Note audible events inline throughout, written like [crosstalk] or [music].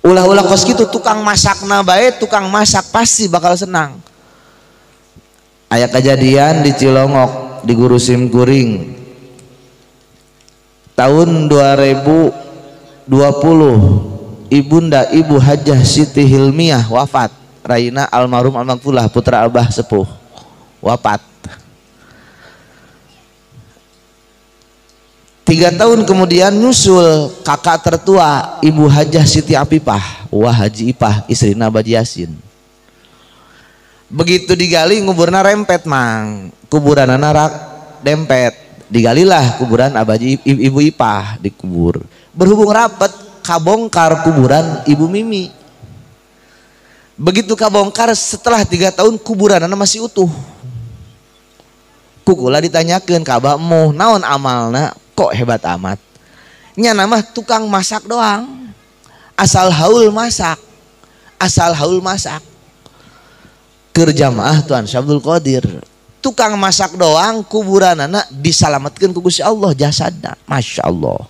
ulah-ulah kos gitu tukang masak nabae tukang masak pasti bakal senang. Ayat kejadian di Cilongok di Guru Sim Kuring. Tahun 2020 ibunda ibu hajah Siti Hilmiah wafat. Raina almarhum almarhumah putra Abah sepuh wafat Tiga tahun kemudian nyusul kakak tertua Ibu Hajah Siti Apipah, Wah Haji Ipah, istri Nabaji Yasin. Begitu digali nguburna rempet mang, kuburan anak dempet. Digalilah kuburan Abaji Ibu Ipah dikubur. Berhubung rapet kabongkar kuburan Ibu Mimi. Begitu kabongkar setelah tiga tahun kuburan anak masih utuh. Kukula ditanyakan kabamu naon amalna kok hebat amat. Nya nama tukang masak doang. Asal haul masak. Asal haul masak. Kerjamaah Tuhan Syabdul Qadir. Tukang masak doang kuburan anak diselamatkan ke Gusti Allah jasadnya Masya Allah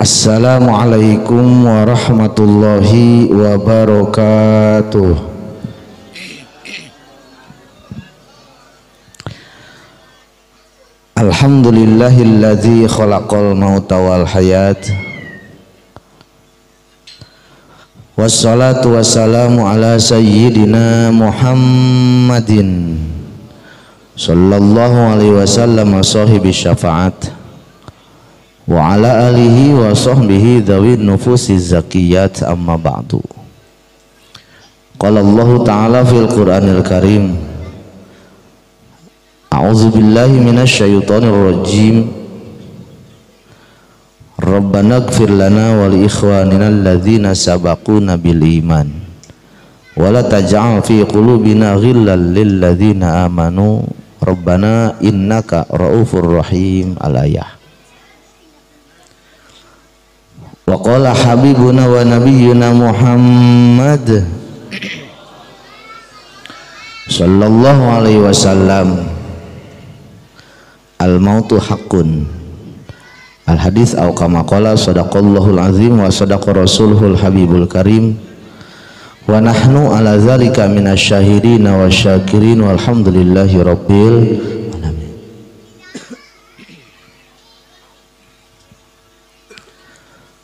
Assalamualaikum warahmatullahi wabarakatuh Alhamdulillahilladzi khalaqal mauta wal hayat Wassalatu wassalamu ala sayyidina Muhammadin Sallallahu alaihi wasallam sahibi syafaat Wa ala alihi wa sahbihi dhawin nufusi zakiyat amma ba'du Qala Allah Ta'ala fil Qur'anil Karim A'udzu billahi minasyaitonir rajim. Rabbana ighfir lana wa li ikhwanina alladzina sabaquna bil iman. Wa la fi qulubina ghillan lil ladzina amanu. Rabbana innaka raufur rahim al-ayah. Wa qala habibuna Muhammad sallallahu alaihi wasallam al mautu hakun al hadis au kama qala sadaqallahul azim wa sadaqa rasuluhul habibul karim. Wa nahnu ala zalika minasyahidin wa syakirin walhamdulillahi rabbil alamin.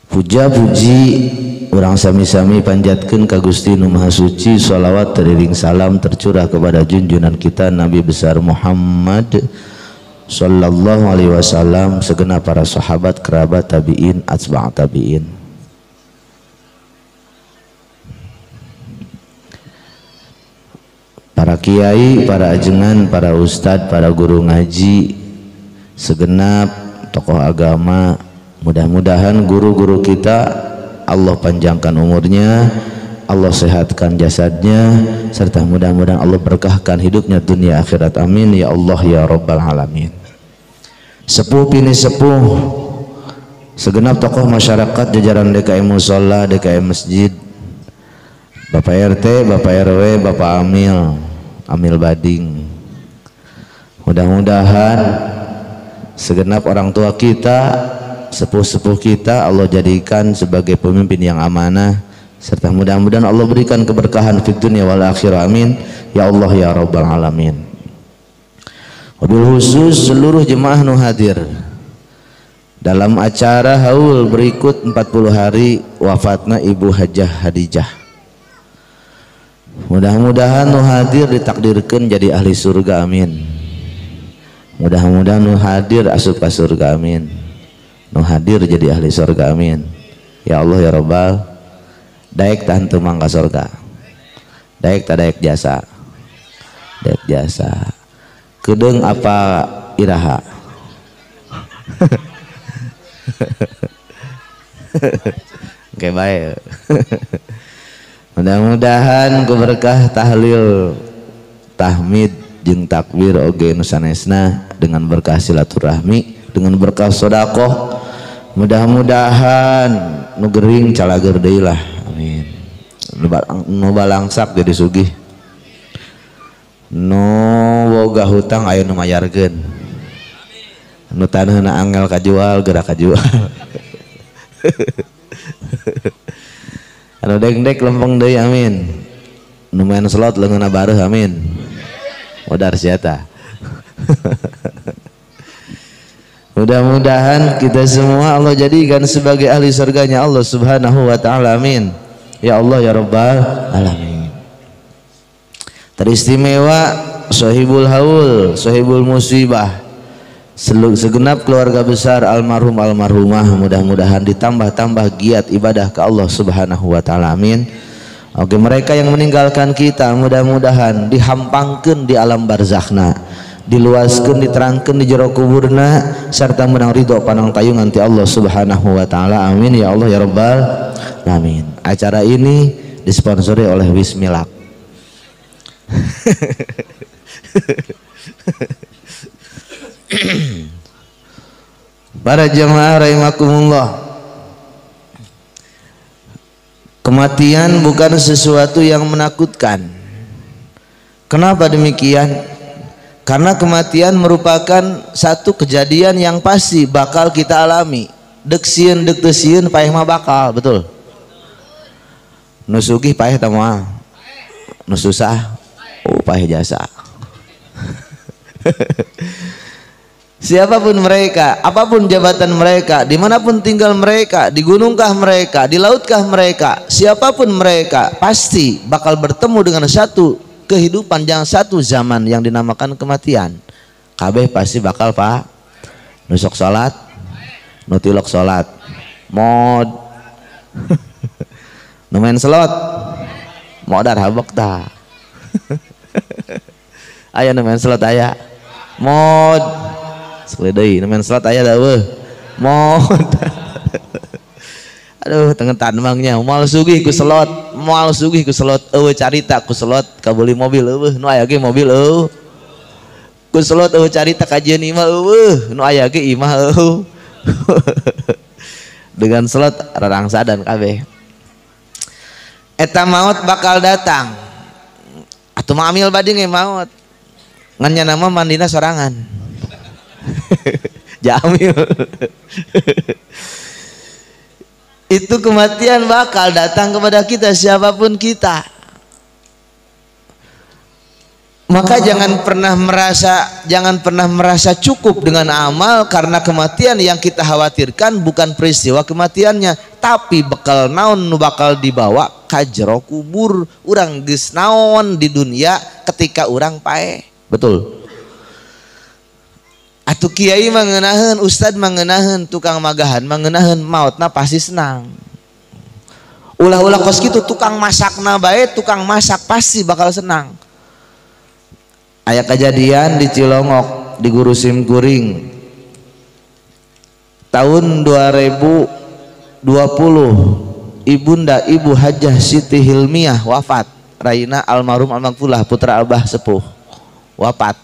Puja puji orang sami-sami panjatkan ka Gusti Nu Maha Suci salawat teriring salam tercurah kepada junjungan kita Nabi besar Muhammad sallallahu alaihi wasallam segenap para sahabat kerabat tabiin atba' tabiin. Para kiai para ajengan para ustadz para guru ngaji segenap tokoh agama mudah-mudahan guru-guru kita Allah panjangkan umurnya Allah sehatkan jasadnya serta mudah-mudahan Allah berkahkan hidupnya dunia akhirat. Amin. Ya Allah ya rabbal alamin sepuh pini sepuh. Segenap tokoh masyarakat jajaran DKI Musola DKI Masjid. Bapak RT Bapak RW Bapak Amil Amil Bading. Mudah-mudahan segenap orang tua kita sepuh-sepuh kita Allah jadikan sebagai pemimpin yang amanah. Serta mudah-mudahan Allah berikan keberkahan di dunia wal akhir amin. Ya Allah ya rabbal alamin Wabil khusus seluruh jemaah nu hadir dalam acara haul berikut 40 hari wafatna Ibu Hajah Hadijah. Mudah-mudahan nu hadir ditakdirkan jadi ahli surga amin. Mudah-mudahan nu hadir asup ke surga amin. Nu hadir jadi ahli surga amin. Ya Allah ya Rabbal. Daik tahan mangga surga. Daik tak daik jasa. Daik jasa kedeng apa iraha? [laughs] Oke baik. [laughs] Mudah-mudahan keberkah tahlil tahmid jeng takbir oge nusanesna dengan berkah silaturahmi dengan berkah sodakoh. Mudah-mudahan nugering calager lah amin. Nu balangsak jadi sugih no woga hutang ayo nu mayarkeun nu tanahna angel kajual gerak kajual [laughs] anu dek-dek lempeng deui amin nu main slot leungeunna bareuh amin modar siata [laughs] Mudah-mudahan kita semua Allah jadikan sebagai ahli surganya Allah Subhanahu wa taala. Amin. Ya Allah ya Rabbal alamin. Teristimewa Sohibul Haul, Sohibul Musibah. Segenap keluarga besar almarhum almarhumah mudah-mudahan ditambah-tambah giat ibadah ke Allah Subhanahu wa taala. Amin. Oke, mereka yang meninggalkan kita mudah-mudahan dihampangkan di alam barzakhna diluaskan diterangkan di jero kuburna serta menang ridho panang tayungan ti Allah subhanahu wa ta'ala amin ya Allah ya Rabbal amin acara ini disponsori oleh Wismilak [laughs] para jemaah rahimakumullah kematian bukan sesuatu yang menakutkan. Kenapa demikian? Karena kematian merupakan satu kejadian yang pasti bakal kita alami. Deksien dektesien payah mah bakal betul? Nusugih payah tamu nususah payah jasa. Siapa pun mereka apa pun jabatan mereka di mana pun tinggal mereka di gunungkah mereka di lautkah mereka siapa pun mereka pasti bakal bertemu dengan satu kehidupan yang satu zaman yang dinamakan kematian. Kabeh pasti bakal pak. Nusok sholat nutilok sholat. Mod. [laughs] Numen slot. Modar habak ta [laughs] ayah numen slot ayah mod. Sekali deh numen slot ayah dah mod. [laughs] Aduh tengetan mangnya mal sugih ku selot mal sugih ku selot eueuh carita ku selot kabeli mobil eueuh. Nu aya ge mobil eueuh. Ku selot eueuh carita kajian imah eueuh. Nu aya ge imah eueuh. [laughs] Dengan selot rarangsa dan kabeh. Eta maut bakal datang atuh amil badi ge maut. Ngan nama mandina sorangan. [laughs] Jamil. Itu kematian bakal datang kepada kita siapa pun kita. Maka jangan pernah merasa jangan pernah merasa cukup dengan amal karena kematian yang kita khawatirkan bukan peristiwa kematiannya tapi bekal naon nu bakal dibawa kajero kubur orang geus naon di dunia ketika orang pae betul Atuh kiai mengenahan, ustad mengenahan, tukang magahan mengenahan maut na pasti senang. Ulah-ulah kos gitu tukang masak na baik, tukang masak pasti bakal senang. Ayat kejadian di Cilongok di Guru Simkuring tahun 2020 ibunda ibu hajah Siti Hilmiah wafat. Raina almarhum almarhumah putra Abah sepuh wafat.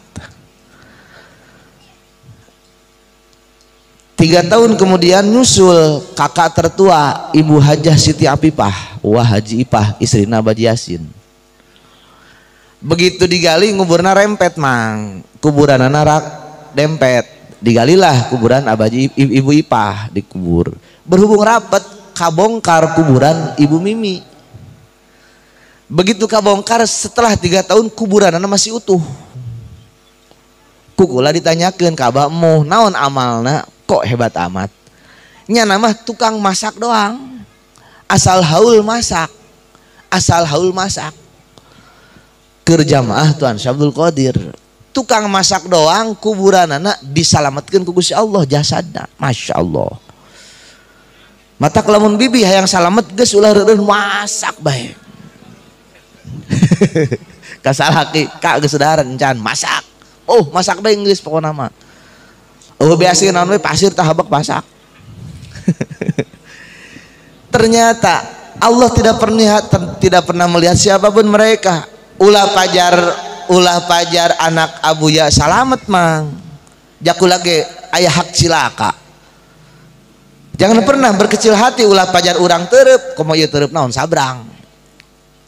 Tiga tahun kemudian nyusul kakak tertua Ibu Hajah Siti Apipah Wah Haji Ipah istri Nabaji Yasin. Begitu digali nguburna rempet mang. Kuburan anak dempet. Digalilah kuburan Abaji Ibu Ipah dikubur Berhubung rapet kabongkar kuburan Ibu Mimi. Begitu kabongkar setelah tiga tahun kuburan anak masih utuh. Kukula ditanyakan kabamu naon amalna? Kok hebat amat? Nya nama tukang masak doang. Asal haul masak. Asal haul masak. Kerjamaah Tuhan Syabdul Qadir tukang masak doang kuburan anak diselamatkan ke Allah jasadnya Masya Allah mata kelamun bibi yang salamet geus ulah reureun masak bae. [laughs] Kasalaki kak geus encan masak. Oh masak bae geus pokokna mah. Oh biasa naon pasir tahabak pasak [laughs] ternyata Allah tidak pernah tidak pernah melihat siapa pun mereka. Ulah pajar ulah pajar anak Abu Ya salamet mang. Jaku lagi ayah hak cilaka jangan pernah berkecil hati ulah pajar orang terep. Komo ieu terep naon? Sabrang.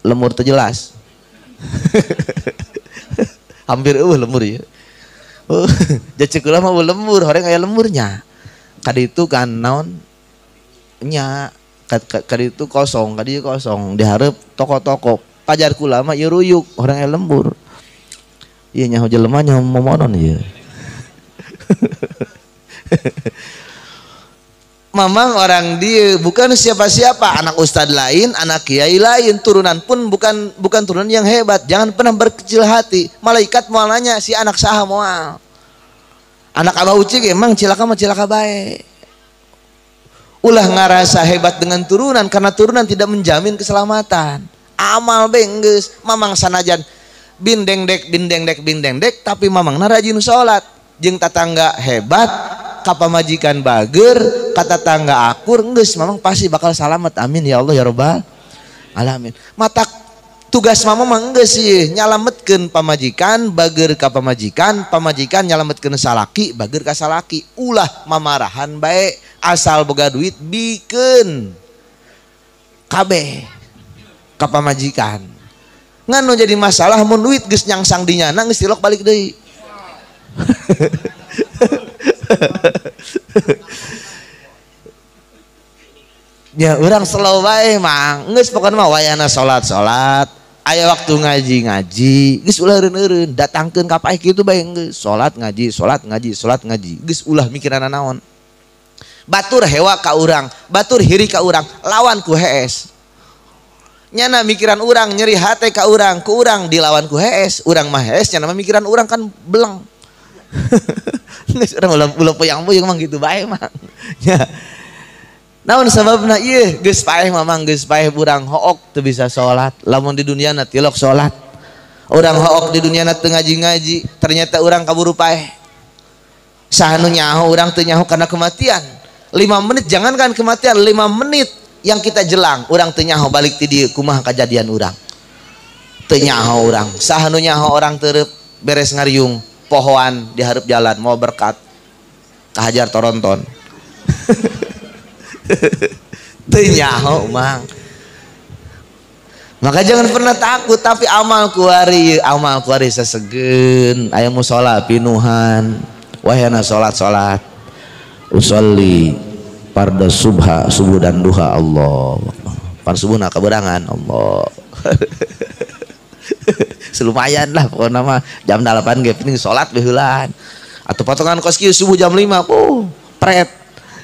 Lemur terjelas [laughs] hampir uh lemur ya oh jadi kula mah lembur orang kayak lemurnya. Kali itu kan naon? Nya. Kali itu kosong. Kali kosong. Diharap toko-toko. Pajar kulama ya ruyuk. Orang yang lembur. Iya nyaho jelema nyaho momonon iya [laughs] Mamang orang dia bukan siapa-siapa. Anak ustadz lain anak kiai lain. Turunan pun bukan bukan turunan yang hebat. Jangan pernah berkecil hati. Malaikat mau nanya si anak saha moal anak abah ucik emang cilaka mah cilaka baik ulah ngarasa hebat dengan turunan karena turunan tidak menjamin keselamatan. Amal bengges. Mamang sanajan bindeng dek bindeng dek bindeng dek tapi mamang narajin sholat. Jeng tatangga hebat kapamajikan bager kata tangga akur nges mamang pasti bakal selamat. Amin ya Allah ya robbal alamin. Mata tugas mama mah sih nyalametkan pamajikan bager ka pamajikan pamajikan nyalametkan salaki bager ka salaki. Ulah mamarahan baik asal boga duit bikin kabeh ka pamajikan. Nganu jadi masalah mun duit nyangsang dinyana geus tilok balik deui [laughs] [laughs] ya orang slow wae mang. Geus pokoknya mah wayana salat salat aya waktu ngaji ngaji geus ulah eureun-eureun datangkeun ka paeh kitu bae geus. Salat ngaji salat ngaji salat ngaji. Geus ulah mikiran naon? Batur hewa ka urang batur hiri ka urang lawan ku hees. Nyana mikiran urang nyeri hate ka urang ku urang dilawan ku hees. Urang mah hees nyana mikiran urang kan belang [laughs] orang ulah ulah puyang puyang mang gitu baik mang [laughs] ya. Naon sababna iya geus paeh mamang geus paeh urang hook teu bisa salat lamun di dunia na tilok salat orang hook di dunia na teu ngaji-ngaji ternyata orang kaburu paeh sahanu nyaho orang teu nyaho karena kematian. Lima menit jangankan kematian lima menit yang kita jelang orang teu nyaho balik ti dieu kumaha kejadian orang teu nyaho orang sahanu nyaho orang teureuk beres ngariung pohoan diharap jalan mau berkat. Kehajar toronton [laughs] tenyaho mang. Maka jangan pernah takut tapi amal kuari amal kuari sesegen. Ayam musola pinuhan. Wahana sholat sholat usolli parda subha subuh dan duha Allah. Par subuh nak keberangan Allah [laughs] selumayan lah pokoknya mah jam 8 ge penting salat behulan atau potongan kos kieu subuh jam 5 oh pret.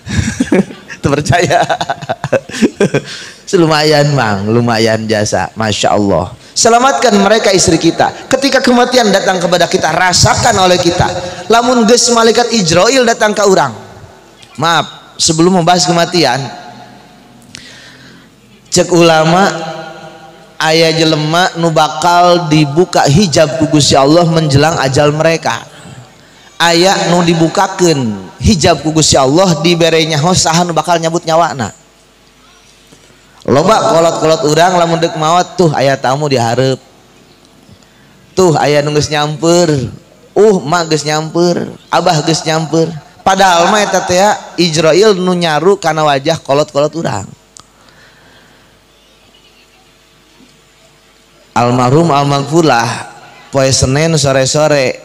[laughs] Percaya. [laughs] Selumayan mang lumayan jasa Masya Allah. Selamatkan mereka istri kita. Ketika kematian datang kepada kita rasakan oleh kita. Lamun ges malaikat Ijrail datang ke orang maaf sebelum membahas kematian cek ulama ayah jelema nu bakal dibuka hijab ku Gusti Allah menjelang ajal mereka. Ayah nu dibukakan hijab ku Gusti Allah diberenya hosahan nu bakal nyabut nyawana loba kolot-kolot urang lamun dek mawat tuh ayah tamu diharap tuh ayah nunggus nyamper. Uh mak geus nyamper abah geus nyamper. Padahal mah eta teh Ijrail nu nyaru kana wajah kolot-kolot urang almarhum almarhumlah poe Senin sore-sore.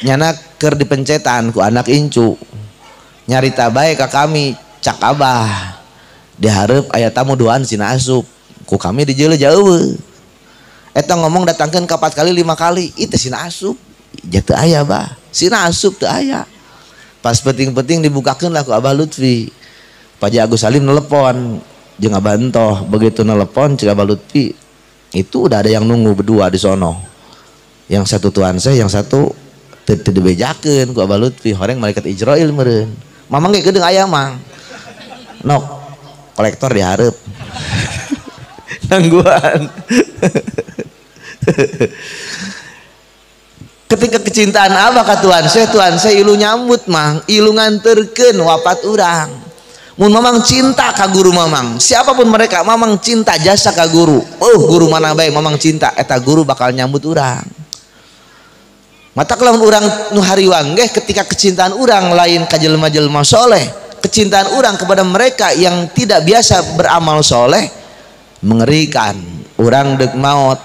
Nyana ker dipencetan ku anak incu. Nyarita baik ke kami cak abah. Diharap ayat tamu doan sina asup. Ku kami di jauh eta ngomong datangkan kapat kali lima kali itu sina asup. Jatuh ayah bah. Sina asup tuh ayah pas penting-penting dibukakan lah ku abah Lutfi. Pak Agus Salim nelpon jeung abah entoh begitu nelpon cik abah Lutfi itu udah ada yang nunggu berdua di sono. Yang satu tuan saya yang satu tidak dibejakan ku Abah Lutfi. Horeng malaikat Ijrail meren mamang gak gedeng ayam mang nok kolektor diharap [laughs] nangguan. [laughs] Ketika kecintaan apa ke Tuhan saya Tuhan saya ilu nyambut mang ilu nganterken wapat orang mun mamang cinta ka guru mamang. Siapa pun mereka mamang cinta jasa ka guru. Oh guru mana baik mamang cinta. Eta guru bakal nyambut orang mata kalau orang nu hariwang ketika kecintaan orang lain ka jelema-jelema soleh kecintaan orang kepada mereka yang tidak biasa beramal soleh mengerikan. Orang dek maut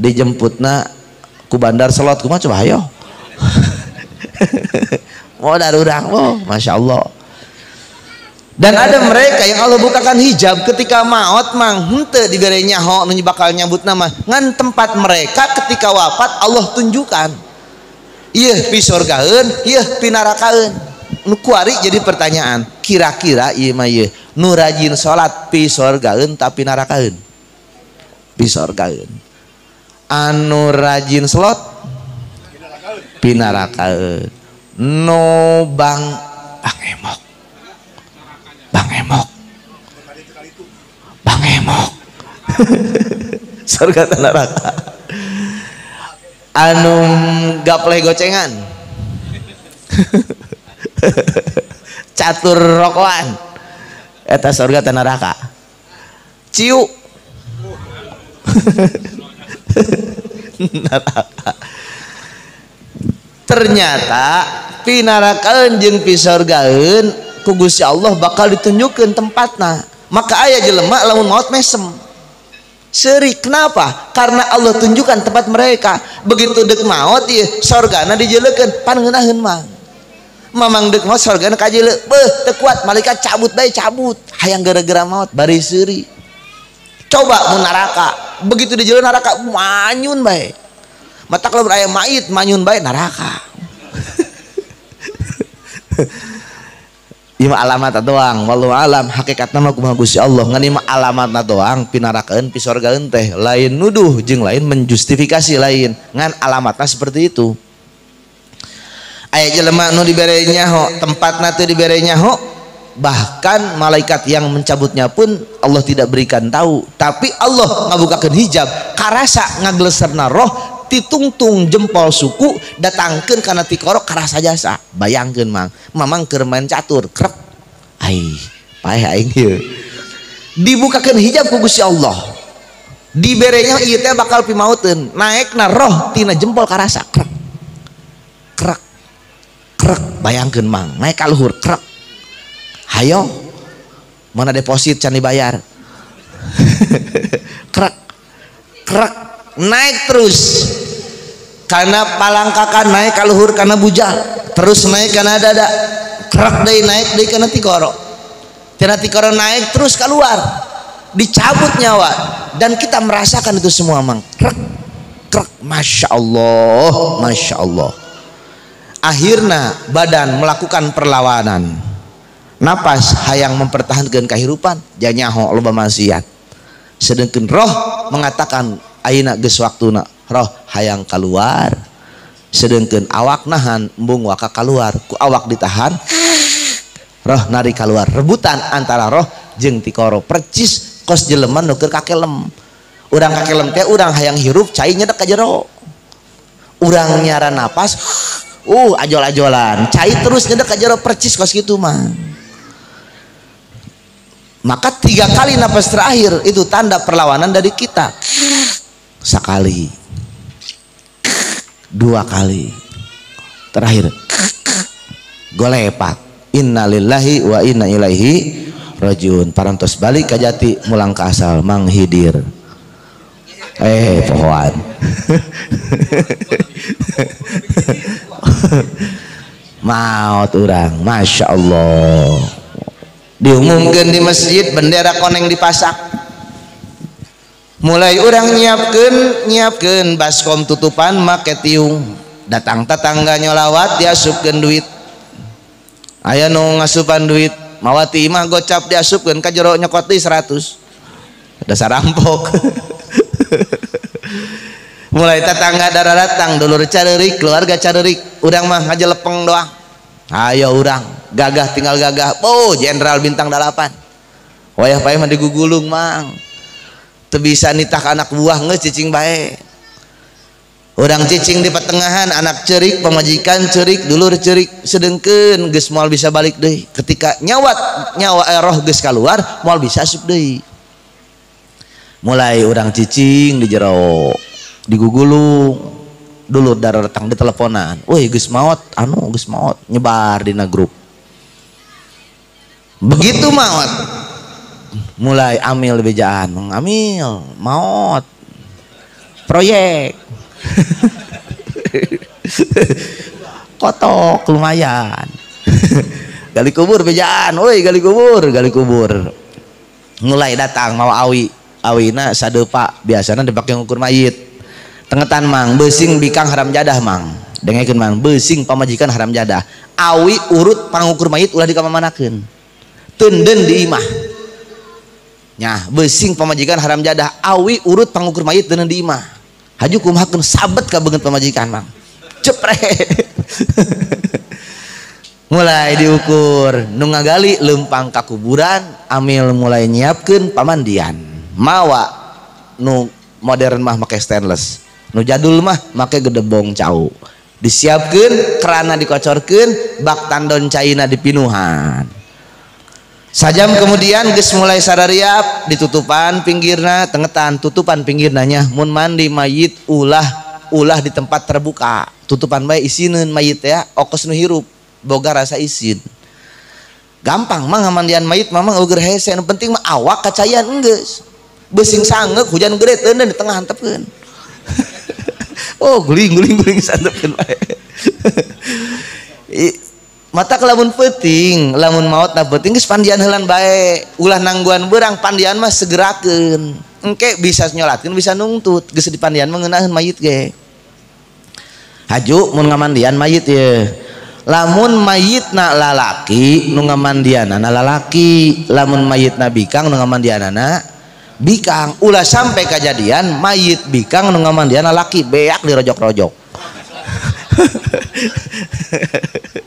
dijemputna ku bandar selot kumah coba ayo? [laughs] Mau dari orang oh masya Allah dan ada mereka yang Allah bukakan hijab ketika maut mang hente diberi nyaho bakal nyambut nama. Ngan tempat mereka ketika wafat Allah tunjukkan. Iya pi surgaeun iya pi nerakaeun nu kuari jadi pertanyaan kira-kira iya mah iya nu rajin salat pi surgaeun tapi nerakaeun pi surgaeun anu rajin slot? Pi nerakaeun no bang bang emok Bang Emok. Bang Emok. [laughs] Surga neraka anu gapleh gocengan? [laughs] Catur rokokan. Eta surga neraka ciu. Neraka [laughs] ternyata pinarakaan jeung pisorgaeun ku Gusti Allah bakal ditunjukkan tempatnya. Maka ayah jelema lamun maut mesem. Seri kenapa? Karena Allah tunjukkan tempat mereka. Begitu dek maut ya sorgana dijelekan. Pan ngeunaheun mah mamang dek maut sorgana kajele. Beh teu kuat malaikat cabut bae cabut. Hayang gara-gara maut bari seri. Coba mun neraka begitu dijele neraka manyun bae. Mata kalau aya mait manyun bae neraka [laughs] Ima alamat doang. Walau alam hakikat nama kumaha Gusti Allah. Ngan ima alamat doang pinarakeun pi sorgaeun teh. Lain nuduh jeung lain menjustifikasi lain. Ngan alamatnya seperti itu. Aya jelema nu dibere nyaho tempatna teu dibere nyaho bahkan malaikat yang mencabutnya pun Allah tidak berikan tahu. Tapi Allah ngabukakeun hijab. Karasa ngagleserna roh titungtung jempol suku datangkan karena tikorok kerasa jasa. Bayangkan mang. Mamang kermain catur krek. Ai payah aing dibukakan hijab ku Gusti Allah. Diberenya ieu teh bakal pimauten naekna roh tina jempol karasa krek. Krek. Krek. Bayangkan mang. Naik kaluhur krek. Hayo. Mana deposit can dibayar? [laughs] Krek. Krek. Naik terus. Karena palangkakan naik kaluhur karena bujal terus naik karena dada. Kerak dari naik dari karena tikoro. Karena tikoro naik terus keluar. Dicabut nyawa. Dan kita merasakan itu semua mang. Krek krek. Masya Allah masya Allah. Akhirnya badan melakukan perlawanan. Napas hayang mempertahankan kehidupan. Janyaho loba maksiat. Sedangkan roh mengatakan aina geus waktuna? Roh hayang keluar sedangkan awak nahan embung waka keluar ku awak ditahan. Roh nari keluar rebutan antara roh jeng tikoro percis kos jeleman nuker kakelem. Urang kakelem teh urang hayang hirup cai nyedek ka jero. Urang nyara napas uh ajol-ajolan. Cai terus nyedek ka jero percis kos gitu mah. Maka tiga kali napas terakhir itu tanda perlawanan dari kita sekali. Dua kali. Terakhir. Golepak innalillahi wa inna ilaihi rajun parantos balik ke jati mulang ke asal manghidir. Eh pohon. [laughs] Maut orang Masya Allah. Diumumkan di masjid bendera koneng dipasak mulai orang nyiapkan nyiapkan baskom tutupan make tiung. Datang tetangga nyolawat diasupkan duit. Ayah nu ngasupan duit mawati imah gocap diasupkan ke jero nyokot di 100 dasar rampok [laughs] mulai tetangga darah datang dulu carerik keluarga carerik. Udang mah aja lepeng doang. Ayo orang gagah tinggal gagah. Oh jenderal bintang dalapan. Wayah payah mah digugulung mang bisa nitah anak buah nge cicing baik orang cicing di pertengahan anak cerik pemajikan cerik dulu cerik sedengken ges mal bisa balik deh ketika nyawat nyawa eh, roh ges keluar mal bisa sup deh mulai orang cicing di jero digugulung dulu darah datang di teleponan. Woi ges maut anu ges maut nyebar di grup. Begitu maut mulai amil bejaan mengamil maut. Proyek. [laughs] Kotok lumayan. Gali kubur bejaan woi gali kubur gali kubur. Mulai datang mau awi. Awina sadepa biasanya dipakai ngukur mayit. Tengetan mang. Besing bikang haram jadah mang. Dengekeun mang. Besing pamajikan haram jadah. Awi urut pangukur mayit ulah dikamanakeun tenden di imah nya besing pemajikan haram jadah awi urut pangukur mayit dengan diimah haju kumahakan sabet ka banget pemajikan bang. Cepre [laughs] mulai diukur nu ngagali lempang ka kuburan amil mulai nyiapkan pamandian. Mawa nu modern mah make stainless. Nu jadul mah make gedebong cau. Disiapkan kerana dikocorkan bak tandon caina di pinuhan. Sajam kemudian ges mulai sarariap ditutupan pinggirna tengetan tutupan pinggirnanya mun mandi mayit ulah ulah di tempat terbuka. Tutupan baik isinin mayit ya okos nu hirup boga rasa izin gampang mah ngamandian mayit mamang uger hese yang penting mah awak kacayan enggeus besing sangek hujan gede tenan di tengah hantepkeun [laughs] oh guling guling guling santepkeun bae [laughs] mata kelamun peting lamun maut na peting pandian helan baik ulah nangguan berang pandian mah segerakan engke bisa nyolatkan bisa nungtut. Geus di pandian mengenakan mayit ge. Haju mun ngamandian mayit ya lamun mayit na lalaki nu ngamandianana lalaki. Lamun mayit na bikang nu ngamandianana bikang. Ulah sampai kejadian mayit bikang nu ngamandiana laki beak dirojok-rojok.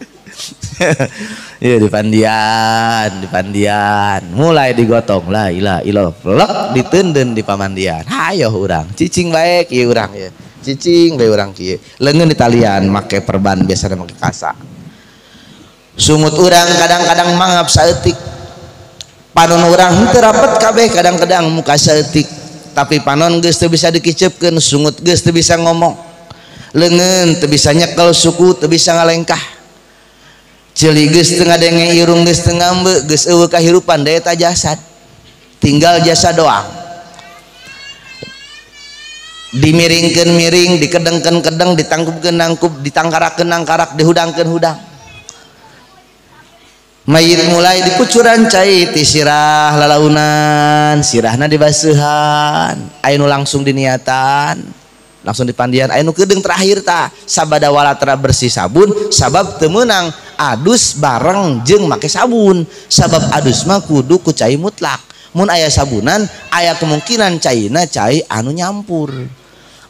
[laughs] [laughs] Iya di pandian di pandian. Mulai digotong lah ilah ilah. Pelek ditenden di pamandian. Hayo urang, cicing baik iya urang ya. Cicing bae orang kieu. Leungeun di talian make perban biasanya make kasa. Sumut orang kadang-kadang mangap saeutik. panon orang henteu rapat kabeh kadang-kadang muka saeutik. tapi panon geus teu bisa dikicepkeun, sungut geus teu bisa ngomong. Leungeun teu bisa nyekel suku teu bisa ngalengkah. celi geus teu ngadenge irung geus teu ngambe geus eueuh setengahmbe kehirupan dayeta jasad. Tinggal jasa doang. Dimiringkeun miring dikedengkeun kedeng ditangkup kenangkup ditangkarakeun nangkarak dihudangkeun hudang mayit mulai dikucuran cai ti sirah lalaunan sirahna dibaseuhan aya nu langsung diniatan. Langsung dipandian ainu kedeng terakhir ta? Sabada wala tera bersih sabun sabab temenang adus bareng jeng make sabun. Sabab adus mah kudu ku cai mutlak. Mun ayah sabunan ayah kemungkinan caina cai anu nyampur.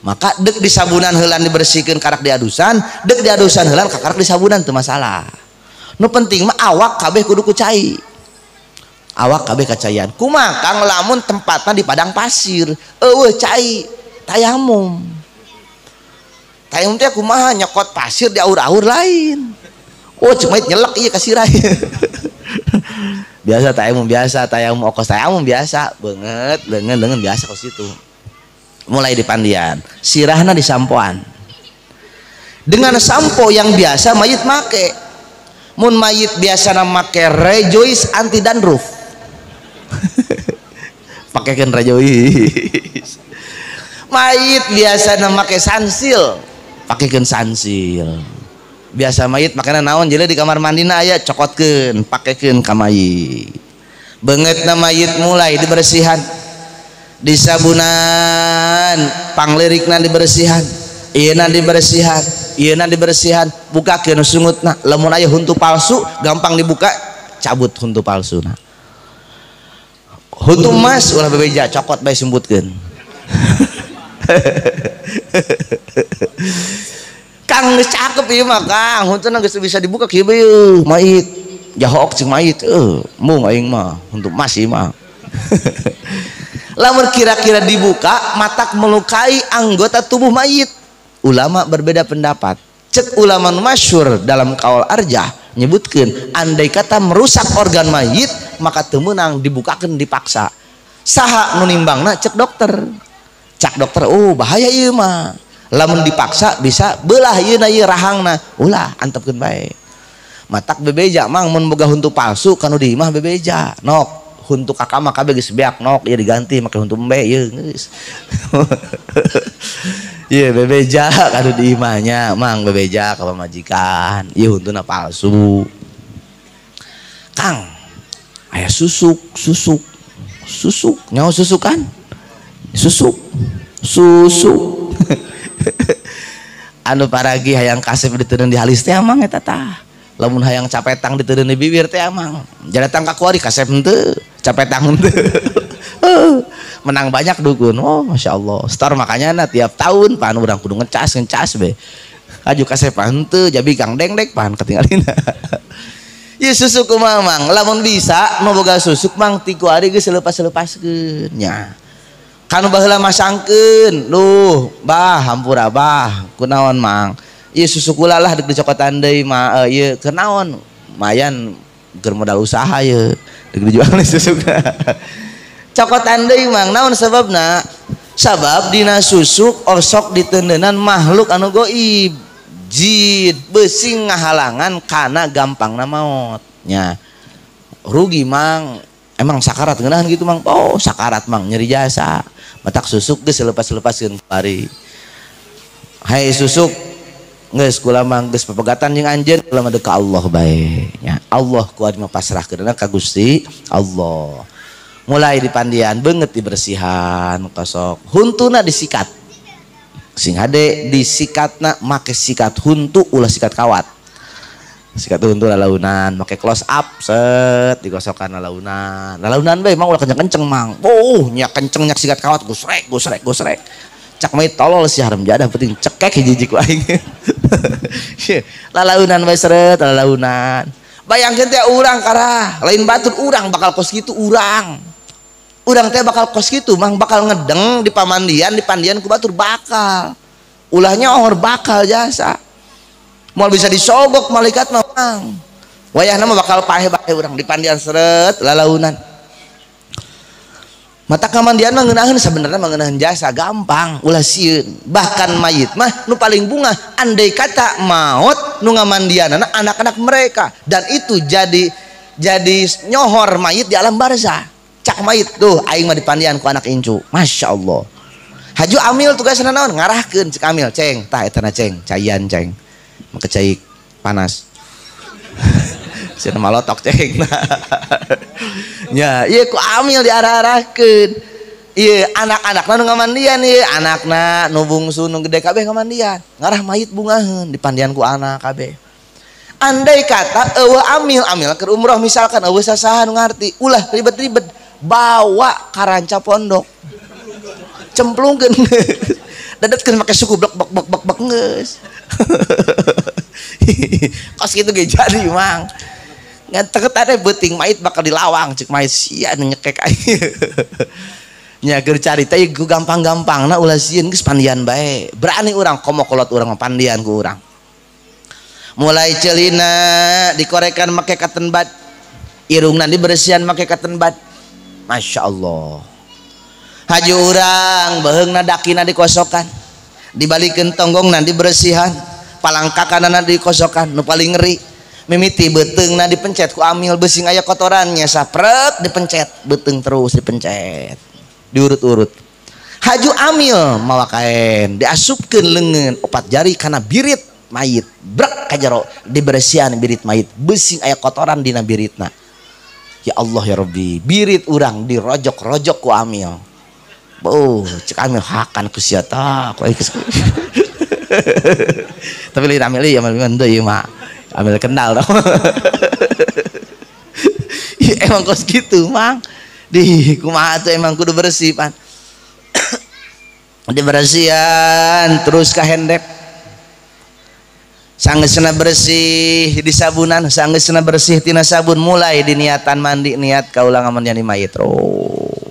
Maka dek di sabunan helan dibersihkan karak diadusan dek diadusan helan karak di sabunan itu masalah. Nu penting mah awak kabeh kudu kucai awak kabeh kacayan kuma kang? Lamun tempatnya di padang pasir eueuh cai tayamum tayamum teh kumaha nyokot pasir di aur-aur lain. Oh cuma nyelek iya kasih raya [laughs] biasa tayamum biasa tayamum okos tayamum biasa. Banget dengan dengan biasa kos itu mulai di pandian. Sirahna di sampoan. Dengan sampo yang biasa mayit make. Mun mayit biasa make rejoice anti dandruff [laughs] pakaikan rejoice [laughs] mayit biasa make sansil pakaikan sansil. Biasa mayit makanya naon jadi di kamar mandina aya cokotkeun pakaikan kamai banget na mayit mulai dibersihan. Disabunan panglirikna dibersihan. Iena dibersihan Iena dibersihan. Buka ke sungut nah lemun ayah huntu palsu gampang dibuka cabut huntu palsu nah huntu emas ulah bebeja cokot bayi sembutkan [laughs] kang geus cakep ieu mah kang. Geus bisa dibuka kieu mait. Jahok cing mait eh mung aing mah untuk emas ieu mah. [laughs] Lamun kira-kira dibuka matak melukai anggota tubuh mayit ulama berbeda pendapat. Cek ulama masyur dalam kawal arjah nyebutkan andai kata merusak organ mayit maka temenang dibukakan dipaksa. Saha nunimbangna cek dokter cak dokter oh bahaya iya mah. Lamun dipaksa bisa belah iya na iya rahangna. Ulah antepkeun bae. Matak bebeja mang mun boga huntu palsu kanu di imah bebeja. Nok untuk kakak mah kabeh geus beak nok ya diganti make untuk embe ya geus. [laughs] Iya bebeja kadu di imahnya mang bebeja ka pamajikan. Ieu huntuna palsu. Kang ayah susuk susuk. Susuk nyawa susuk susuk. Susuk. [laughs] Anu paragi hayang kasep diteun di halis teh amang eta tah. Lamun hayang capetang diteun di bibir teh amang. Jadatang ka kuari kasep henteu capetang henteu. [laughs] Menang banyak dukun. Oh masya Allah. Star makanya na tiap tahun pan orang kudu ngecas ngecas be. Aju kasep henteu jadi kang deng dek pan ketinggalin ya [laughs] susuk mamang lamun bisa mau boga susuk mang tiku hari geus selepas-selepaskeun nya kan baheula masangkeun duh bah hampura bah kunaon mang? Ieu kula lah dek dicokotan deui ma. Uh, ieu keur naon mayan keur modal usaha ye dek dijual susuk [laughs] cokotan deui mang. Naon sebabna? Sabab dina susuk osok ditendenan makhluk anu goib. Jid besing ngahalangan karena gampang mautnya rugi mang. Emang sakarat ngenahan gitu mang? Oh sakarat mang. Nyeri jasa matak susuk geus lepas-lepaskeun pari. Hai susuk geus kula mang geus pepegatan jeung anjeun kula mah ka Allah bae nya Allah kuat mah pasrahkeun ka Gusti Allah. Mulai dipandian banget dibersihan kosok. Huntuna disikat. Sing hade disikatna make sikat huntu ulah sikat kawat sikat huntu lalaunan make close up set digosokan lalaunan lalaunan bae emang ulah kenceng-kenceng mang. Oh nya kenceng nyak sikat kawat gusrek gusrek gusrek cak mai tolol si haram jadah penting cekek hiji ku aing lalaunan bae seret lalaunan bayangkeun teh urang karah lain batur urang bakal kos gitu urang. Urang teh bakal kos gitu mang. Bakal ngedeng di pamandian di pandian ku batur bakal. Ulahnya orang bakal jasa mau bisa disogok malaikat mah mang wayah nama bakal pahe pahe urang di pandian seret lalaunan. Mata kamandian mah ngeunaheun sebenarnya mah jasa gampang. Ulah sieun bahkan mayit mah nu paling bunga andai kata maut nu ngamandianana anak-anak mereka. Dan itu jadi jadi nyohor mayit di alam barzah cak mait tuh aing mah dipandian ku anak incu. Masya Allah. Haju Amil tugasnya naon? Ngarahkan cek Amil ceng. Tah etana ceng. Cayan ceng maka cai panas. [laughs] Sina malotok ceng. [laughs] Ya iya ku Amil diarah-arahkeun iya anak-anak nu ngamandian iya. Anakna nu bungsu nu gede kabeh ngamandian. Ngarah mayit bungaheun dipandian ku anak kabeh. Andai kata eueuh amil amil ke umroh misalkan eueuh sasaha nu ngarti ulah ribet-ribet bawa karanca pondok. Cemplungkan [laughs] kan pakai suku blok blok blok blok blok nges. [laughs] Kos gitu gak jadi mang nggak ada beting mait bakal dilawang cek mait sia nyekek aja. [laughs] Nyager cari tapi gue gampang-gampang nah ulah sieun geus pandian bae. Berani orang komo kolot orang pandian ku orang mulai celina dikorekan make cotton bud irungna dibersihan make cotton bud Masya Allah haju orang beheng nadakina dikosokan dibalikin tonggong nanti bersihan palangka kanan dikosokan nu paling ngeri. Mimiti beteng na dipencet ku amil besing ayah kotorannya. Sapret dipencet beteng terus dipencet. Diurut-urut. Haju amil mawa kain diasupkan lengan opat jari karena birit mayit. Brak kajaro dibersihan birit mayit. Besing ayah kotoran dina biritna. Ya Allah ya Rabbi. Birit urang dirojok-rojok ku amil oh cek amil hakan ku siata ku [laughs] tapi lain amil ya amil mendo ya mak. Amil kenal dong [laughs] ya, emang kos gitu mang. Di kumaha tuh emang kudu bersih pan. [coughs] Dibersihan terus kahendek sanggesna bersih di sabunan sanggesna bersih tina sabun. Mulai di niatan mandi niat kaulah ngamandian mayit terus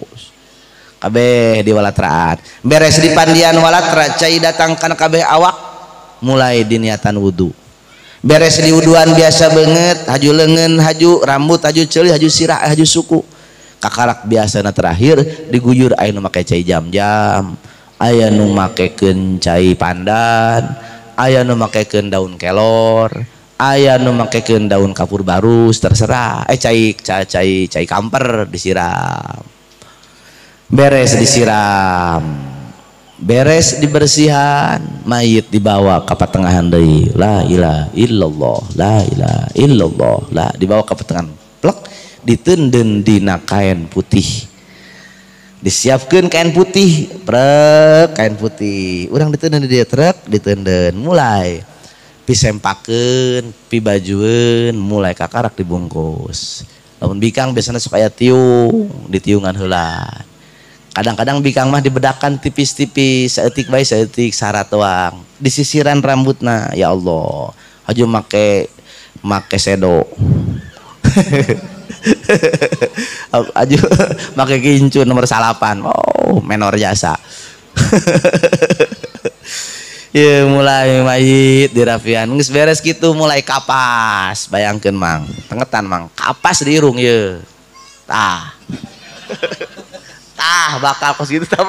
kabeh di walatraat beres di pandian walatra cai datangkan kabeh awak. Mulai diniatan wudhu beres di wuduan biasa banget haju lengan haju rambut haju celi haju sirah haju suku. Kakarak biasana terakhir diguyur ayo make cai jam-jam. Aya nu makekeun cai pandan. Aya nu makekeun daun kelor. Aya nu makekeun daun kapur barus terserah. Eh cai cai cai, cai kamper disiram. Beres disiram. Beres dibersihan. Mayit dibawa ke pertengahan deui. La ilaha illallah la ilaha illallah. La dibawa ke pertengahan. Plek ditenden dina kain putih. Disiapkan kain putih. Truk kain putih. Orang ditenden dia truk ditenden. Mulai pisempaken pibajuan mulai kakarak dibungkus. Namun bikang biasanya supaya tiung ditiungan helan kadang-kadang bikang mah dibedakan tipis-tipis seetik baik seetik syarat doang. Di sisiran rambutna ya Allah. Haju make make sedo. Aju pakai kincu nomor salapan. Oh, menor jasa. [laughs] ya mulai mayit dirapian nggak beres gitu mulai kapas. Bayangkan mang. Tengetan mang. Kapas dirung ya tah [laughs] tah bakal kos gitu tah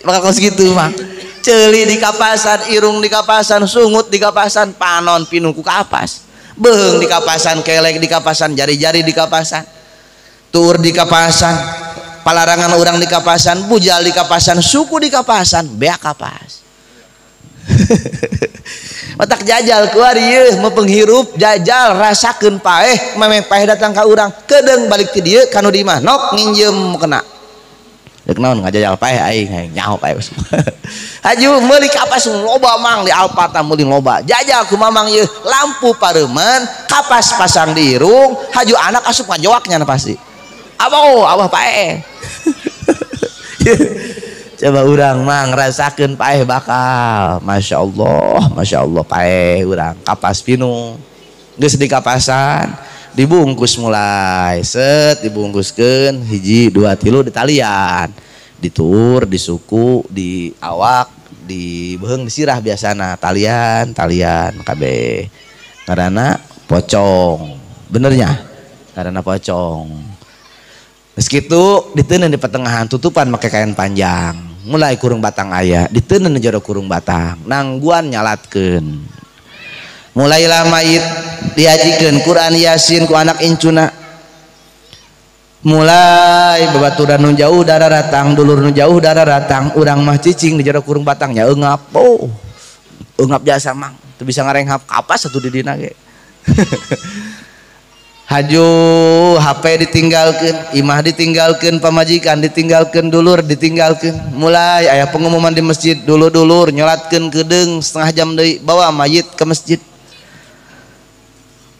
bakal kos gitu mang celi di kapasan irung di kapasan sungut di kapasan panon pinungku kapas. Beng di kapasan kelek di kapasan jari-jari di kapasan. Tur di kapasan palarangan orang di kapasan bujal di kapasan suku di kapasan beak kapas. [laughs] Otak jajal keluar iya mau penghirup jajal rasakan paeh memeh paeh datang ke orang kedeng balik ke dia kanu di mah nok nginjem kena Dek naon ngajajal pae aing aing nyaho pae. Haju meuli kapas loba mang di Alpata meuli loba. Jajal ku mamang ieu lampu pareuman, kapas pasang di irung, haju anak asup ngajawaknya pasti. Abah oh, abah pae. Coba urang mang rasakeun pae bakal. Masya Allah, Masya Allah pae urang kapas pinu. Geus di kapasan. Dibungkus mulai. Set dibungkuskan. Hiji dua tilu di talian ditur di suku di awak di beheng disirah biasana. Talian talian KB karena pocong. Benernya? Karena pocong. Meskitu ditenen di pertengahan tutupan pakai kain panjang. Mulai kurung batang ayah ditenen jero kurung batang. Nangguan nyalatkan mulailah mayit diajikan Quran Yasin ku anak incuna. Mulai bebaturan nu jauh darah datang dulur nu jauh darah datang urang mah cicing di jero kurung batangnya eungap. Oh eungap jasa mang. Tu bisa ngarenghap kapas satu di dina ge. [laughs] Haju HP ditinggalkan imah ditinggalkan pamajikan ditinggalkan dulur ditinggalkan mulai ayah pengumuman di masjid dulu-dulur nyolatkan kedeng setengah jam dari bawa mayit ke masjid.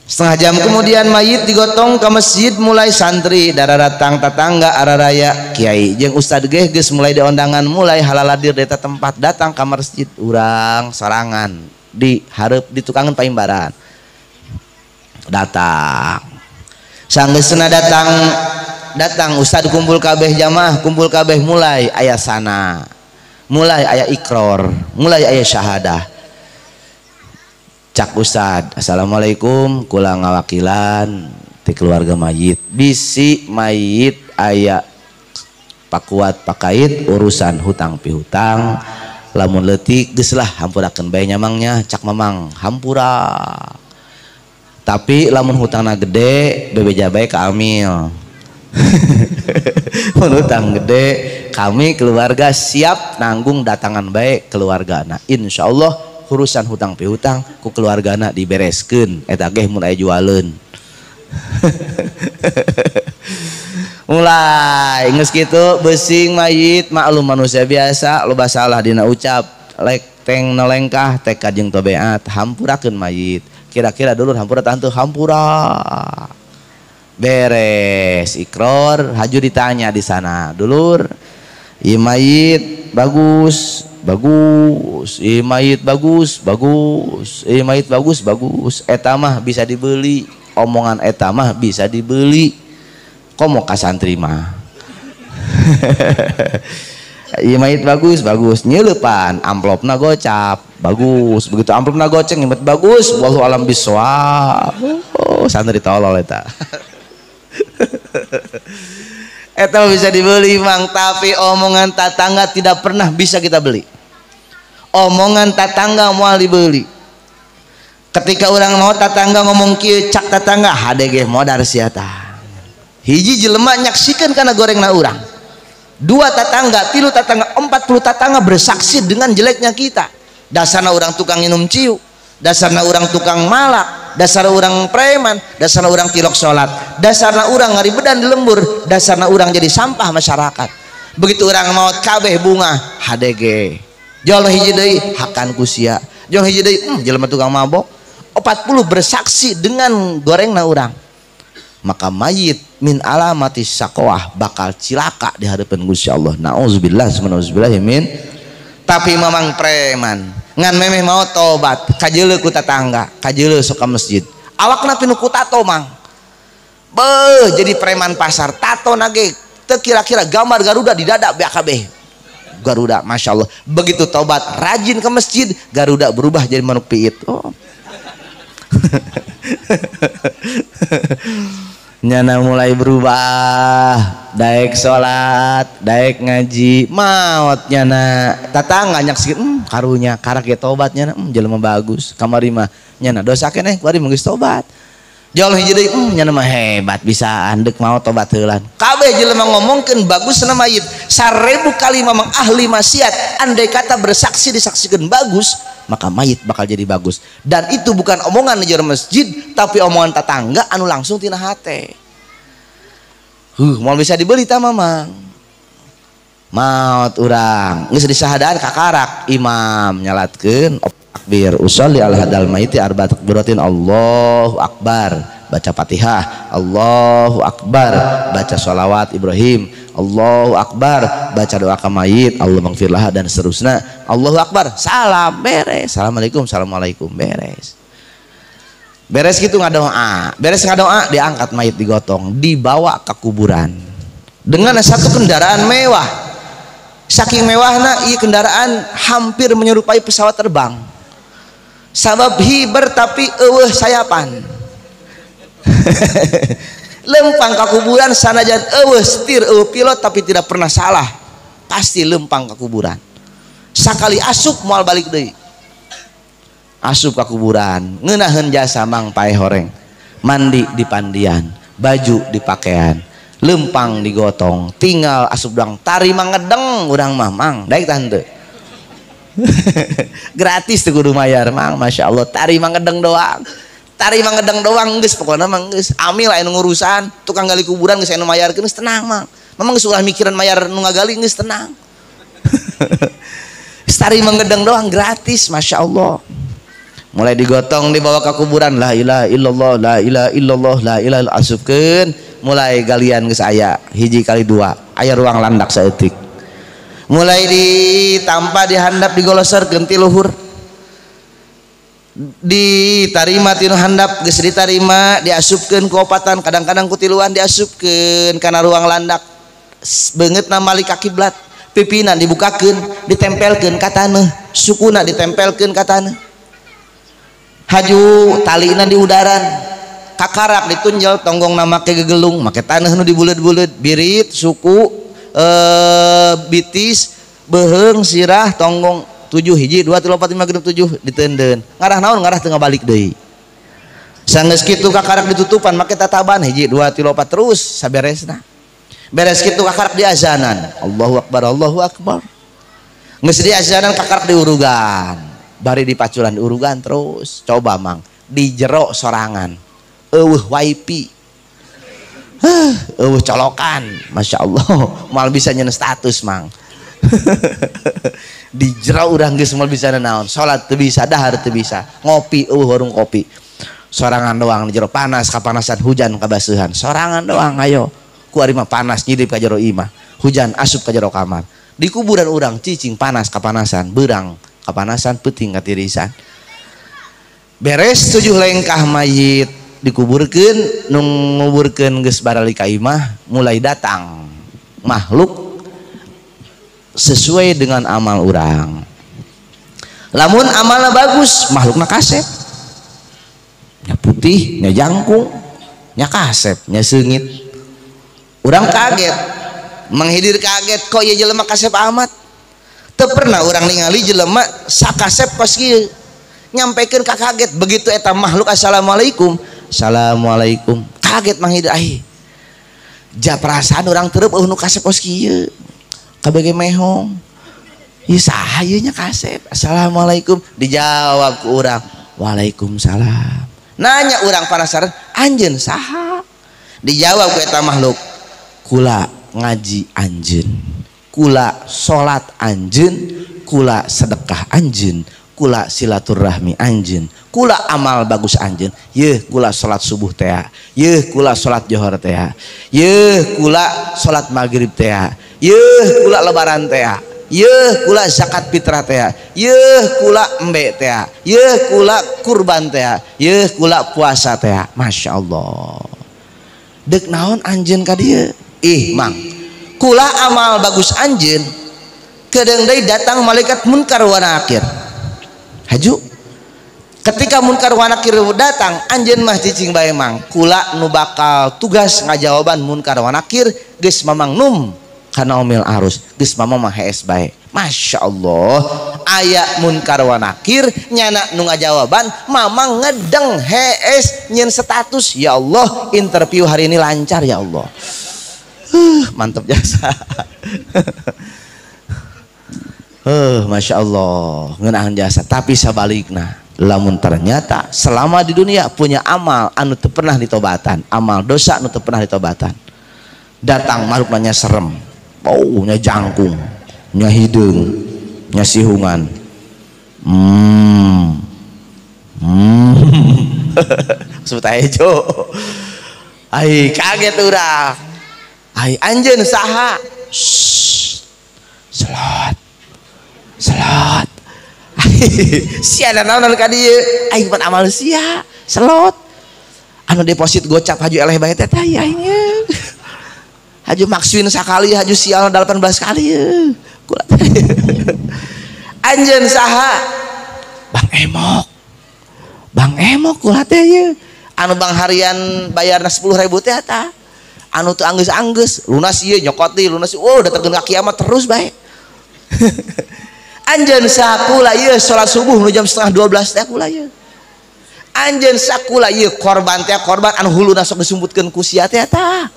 Setengah jam kemudian mayit digotong ke masjid mulai santri darah datang tetangga arah raya. Kiai jeng ustad geh ges mulai diundangan mulai halaladir deta tempat datang ke masjid. Urang sorangan di harap di tukangan paimbaran. Datang. Sanggesena datang datang ustad kumpul kabeh jamaah kumpul kabeh mulai ayah sana mulai ayah ikror mulai ayah syahadah cak Ustad. Assalamualaikum kula ngawakilan di keluarga mayit. Bisi mayit ayak pakuat pakait urusan hutang pihutang. Lamun letik geus lah hampurakeun bae nyamangnya cak mamang. Hampura. Tapi lamun hutangna gede bebeja bae ka amil. [laughs] Hutang gede kami keluarga siap nanggung datangan baik keluarga nah insyaallah urusan hutang pihutang ku keluarga anak dibereskan eta geh [laughs] mulai jualan. Mulai nges gitu besing mayit maklum manusia biasa lo salah dina ucap lek teng nelengkah tek kajeng tobeat hampurakeun mayit. Kira-kira dulu hampura tantu hampura. Beres ikror haju ditanya di sana. Dulur iya mayit bagus bagus eh mayit bagus bagus. Eh mayit bagus bagus. Etamah bisa dibeli. Omongan etamah bisa dibeli. Kok mau kasantri mah? [laughs] Iya mayit bagus bagus. Nyelepan amplopna gocap. Bagus begitu amplopna goceng nyemet bagus. Wallahu alam biswa oh santri tolol eta. [laughs] Eta bisa dibeli mang tapi omongan tetangga tidak pernah bisa kita beli omongan tetangga mau dibeli. Ketika orang mau tetangga ngomong kieu cak tetangga hadege modar siata hiji jelema nyaksikan karena goreng na orang dua tetangga tilu tetangga empat puluh tetangga bersaksi dengan jeleknya kita. Dasarnya orang tukang minum ciu dasarnya orang tukang malak dasar orang preman dasar orang tilok sholat dasar orang ngaribedan di lembur dasar orang jadi sampah masyarakat. Begitu orang maut kabeh bunga HDG jual hiji deui hakan kusia jual hiji deui hmm, jelema tukang mabok. 40 bersaksi dengan gorengna orang maka mayit min alamati sakoah bakal cilaka di hadapan Gusti Allah. Nauzubillah nauzubillah min. Tapi memang preman ngan memeh mau tobat kajele ku tetangga kajele suka masjid. Awak napi nu tato mang. Be jadi preman pasar tato nage. Kira-kira gambar Garuda di dada BAKB Garuda Masya Allah. Begitu tobat rajin ke masjid Garuda berubah jadi manuk piit. Oh. [laughs] Nyana mulai berubah. Daek sholat daek ngaji. Maut nyana. Tatangga nyak sikit hmm, karunya karak ya tobat nyana. Hmm, jelema bagus. Kamari mah nyana dosa kene kuari mengis tobat jauh hiji deui hmm, nyana mah hebat bisa andek mau tobat heulan. Kabeh jelema ngomongkeun bagus nama mayit sarebu kali mamang ahli maksiat. Andai kata bersaksi disaksikan bagus maka mayit bakal jadi bagus. Dan itu bukan omongan di masjid tapi omongan tetangga anu langsung tina hate huh mau bisa dibeli ta mamang? Maut urang. Geus disahadaan kakarak. Imam nyalatkeun takbir usolli al hadal maiti arba takbiratin. Allahu akbar. Baca Fatihah. Allahu akbar. Baca sholawat Ibrahim Allahu Akbar. Baca doa ke mayit Allah mengfirlah dan seterusnya. Allahu Akbar. Salam beres. Assalamualaikum Assalamualaikum beres. Beres gitu nggak doa. Beres nggak doa diangkat mayit digotong dibawa ke kuburan. Dengan satu kendaraan mewah. Saking mewahnya iya kendaraan hampir menyerupai pesawat terbang. Sabab hiber tapi eueuh sayapan [laughs] lempang ke kuburan sanajan eueuh setir eueuh pilot tapi tidak pernah salah. Pasti lempang ke kuburan. Sakali asup moal balik deui. Asup ke kuburan. Ngeunaheun jasa mang pae horeng. Mandi di pandian baju di pakaian lempang digotong. Tinggal asup doang. Tari mangedeng urang mah mang. Daik tante teu [laughs] gratis tuh kudu mayar mang. Masya Allah tari mangedeng doang. Tari mangedeng doang geus. Pokoknya mah geus. Amil aya ngurusan tukang gali kuburan geus anu mayarkeun geus tenang mang memang geus ulah mikiran mayar nu ngagali geus tenang. [laughs] Tari mangedeng doang gratis Masya Allah. Mulai digotong dibawa ke kuburan. La ilaha illallah la ilaha illallah la ilaha asupkeun mulai galian geus aya hiji kali dua. Aya ruang landak saeutik mulai ditampa dihandap digolosorkeun ti luhur ditarima tinu handap geus ditarima diasupkeun ku opatan kadang-kadang ku tiluan diasupkeun kana ruang landak. Beungeut na malik ka kiblat. Pipinan dibukakeun ditempelkeun ka taneuh sukuna ditempelkeun ka taneuh haju talina di udaran. Kakarak ditunjel tonggong nama ke gegelung. Make taneuh nu dibuleud-buleud birit suku eh bitis beheung sirah tonggong. tujuh hiji dua tiga empat lima genep tujuh ditenden. Ngarah naon ngarah tengah balik deh sanggeus kitu kakarak ditutupan make tataban hiji dua tilu opat terus saberesna. Beres kitu kakarak diazanan. Allahu akbar Allahu akbar. Geus diazanan kakarak diurugan. Bari dipaculan diurugan terus. Coba mang di jero sorangan. Eueuh wifi eueuh colokan. Masya Allah. [laughs] Mal bisa nyen status mang. [laughs] dijera urang geus moal bisa naon. Salat teu bisa dahar teu bisa. Ngopi eueuh warung kopi. Sorangan doang di jero. Panas kapanasan hujan kabasuhan. Sorangan doang ayo. Ku ari mah panas nyidip ka jero imah. Hujan asup ka jero kamar. Di kuburan urang cicing panas kapanasan. Berang kapanasan peting katirisan beres tujuh lengkah mayit. Dikuburkan nunguburkan geus barali kaimah mulai datang. Makhluk sesuai dengan amal orang. Lamun amalnya bagus makhluknya kasep. Nya putih nya jangkung nya kasep nya sengit. Orang kaget menghidir kaget kok ya jelema kasep amat? Teu pernah orang ningali jelema sakasep pas kieu? Nyampaikan ke kaget begitu eta makhluk assalamualaikum. Assalamualaikum. Kaget menghidir ai ja perasaan orang terus uh nu kasep pas kieu. KBG mehong. Sahayunya kasep. Assalamualaikum. Dijawab ke orang Waalaikumsalam. Nanya orang penasaran anjen saha? Dijawab kita makhluk kula ngaji anjen kula salat anjen kula sedekah anjen kula silaturahmi anjen kula amal bagus anjen yeh kula salat subuh teh yeh kula salat johor teh yeh kula salat maghrib teh ye kula lebaran teh ye kula zakat fitrah teh ye kula embe teh ye kula kurban teh ye kula puasa teh masya Allah. Dek naon anjen ka dia ih mang. Kula amal bagus anjen kadang datang malaikat munkar wa nakir haju. Ketika munkar wa nakir datang anjen mah cicing bae mang. Kula nu bakal tugas ngajawaban munkar wa nakir geus mamang num karena omil arus geus mamang mah hees bae. Masya Allah ayat munkar nakir nyana nu ngajawaban mamang ngedeng hees nyen status. Ya Allah interview hari ini lancar ya Allah. Uh, mantap jasa. [laughs] Uh, Masya Allah ngenahan jasa. Tapi sebaliknya lamun ternyata selama di dunia punya amal anu pernah ditobatan. Amal dosa anu pernah ditobatan. Datang makhluk nanya serem baunya jangkung nya hidung nya sihungan. Hmm. Hmm. [laughs] Sebut aja ai kaget urang ai anjeun saha. Selot [laughs] sia dan naon ka dieu aing pan amal sia. Selot anu deposit gocap haju eleh bae teh tah aing [laughs] Haju makswin sakali haju sial 18 kali Kulat. [laughs] anjen saha? Bang Emok. Bang Emok kulat ya anu Bang harian bayarna 10 ribu teh ta anu tuh anggus anggus lunas iya nyokoti lunas. Oh udah terkena kiamat terus baik [laughs] anjen sakula iya sholat subuh nu jam setengah 12 teh kula iya anjen sakula iya korban teh korban. Anu hulu nasok disumbutkan kusia teh tah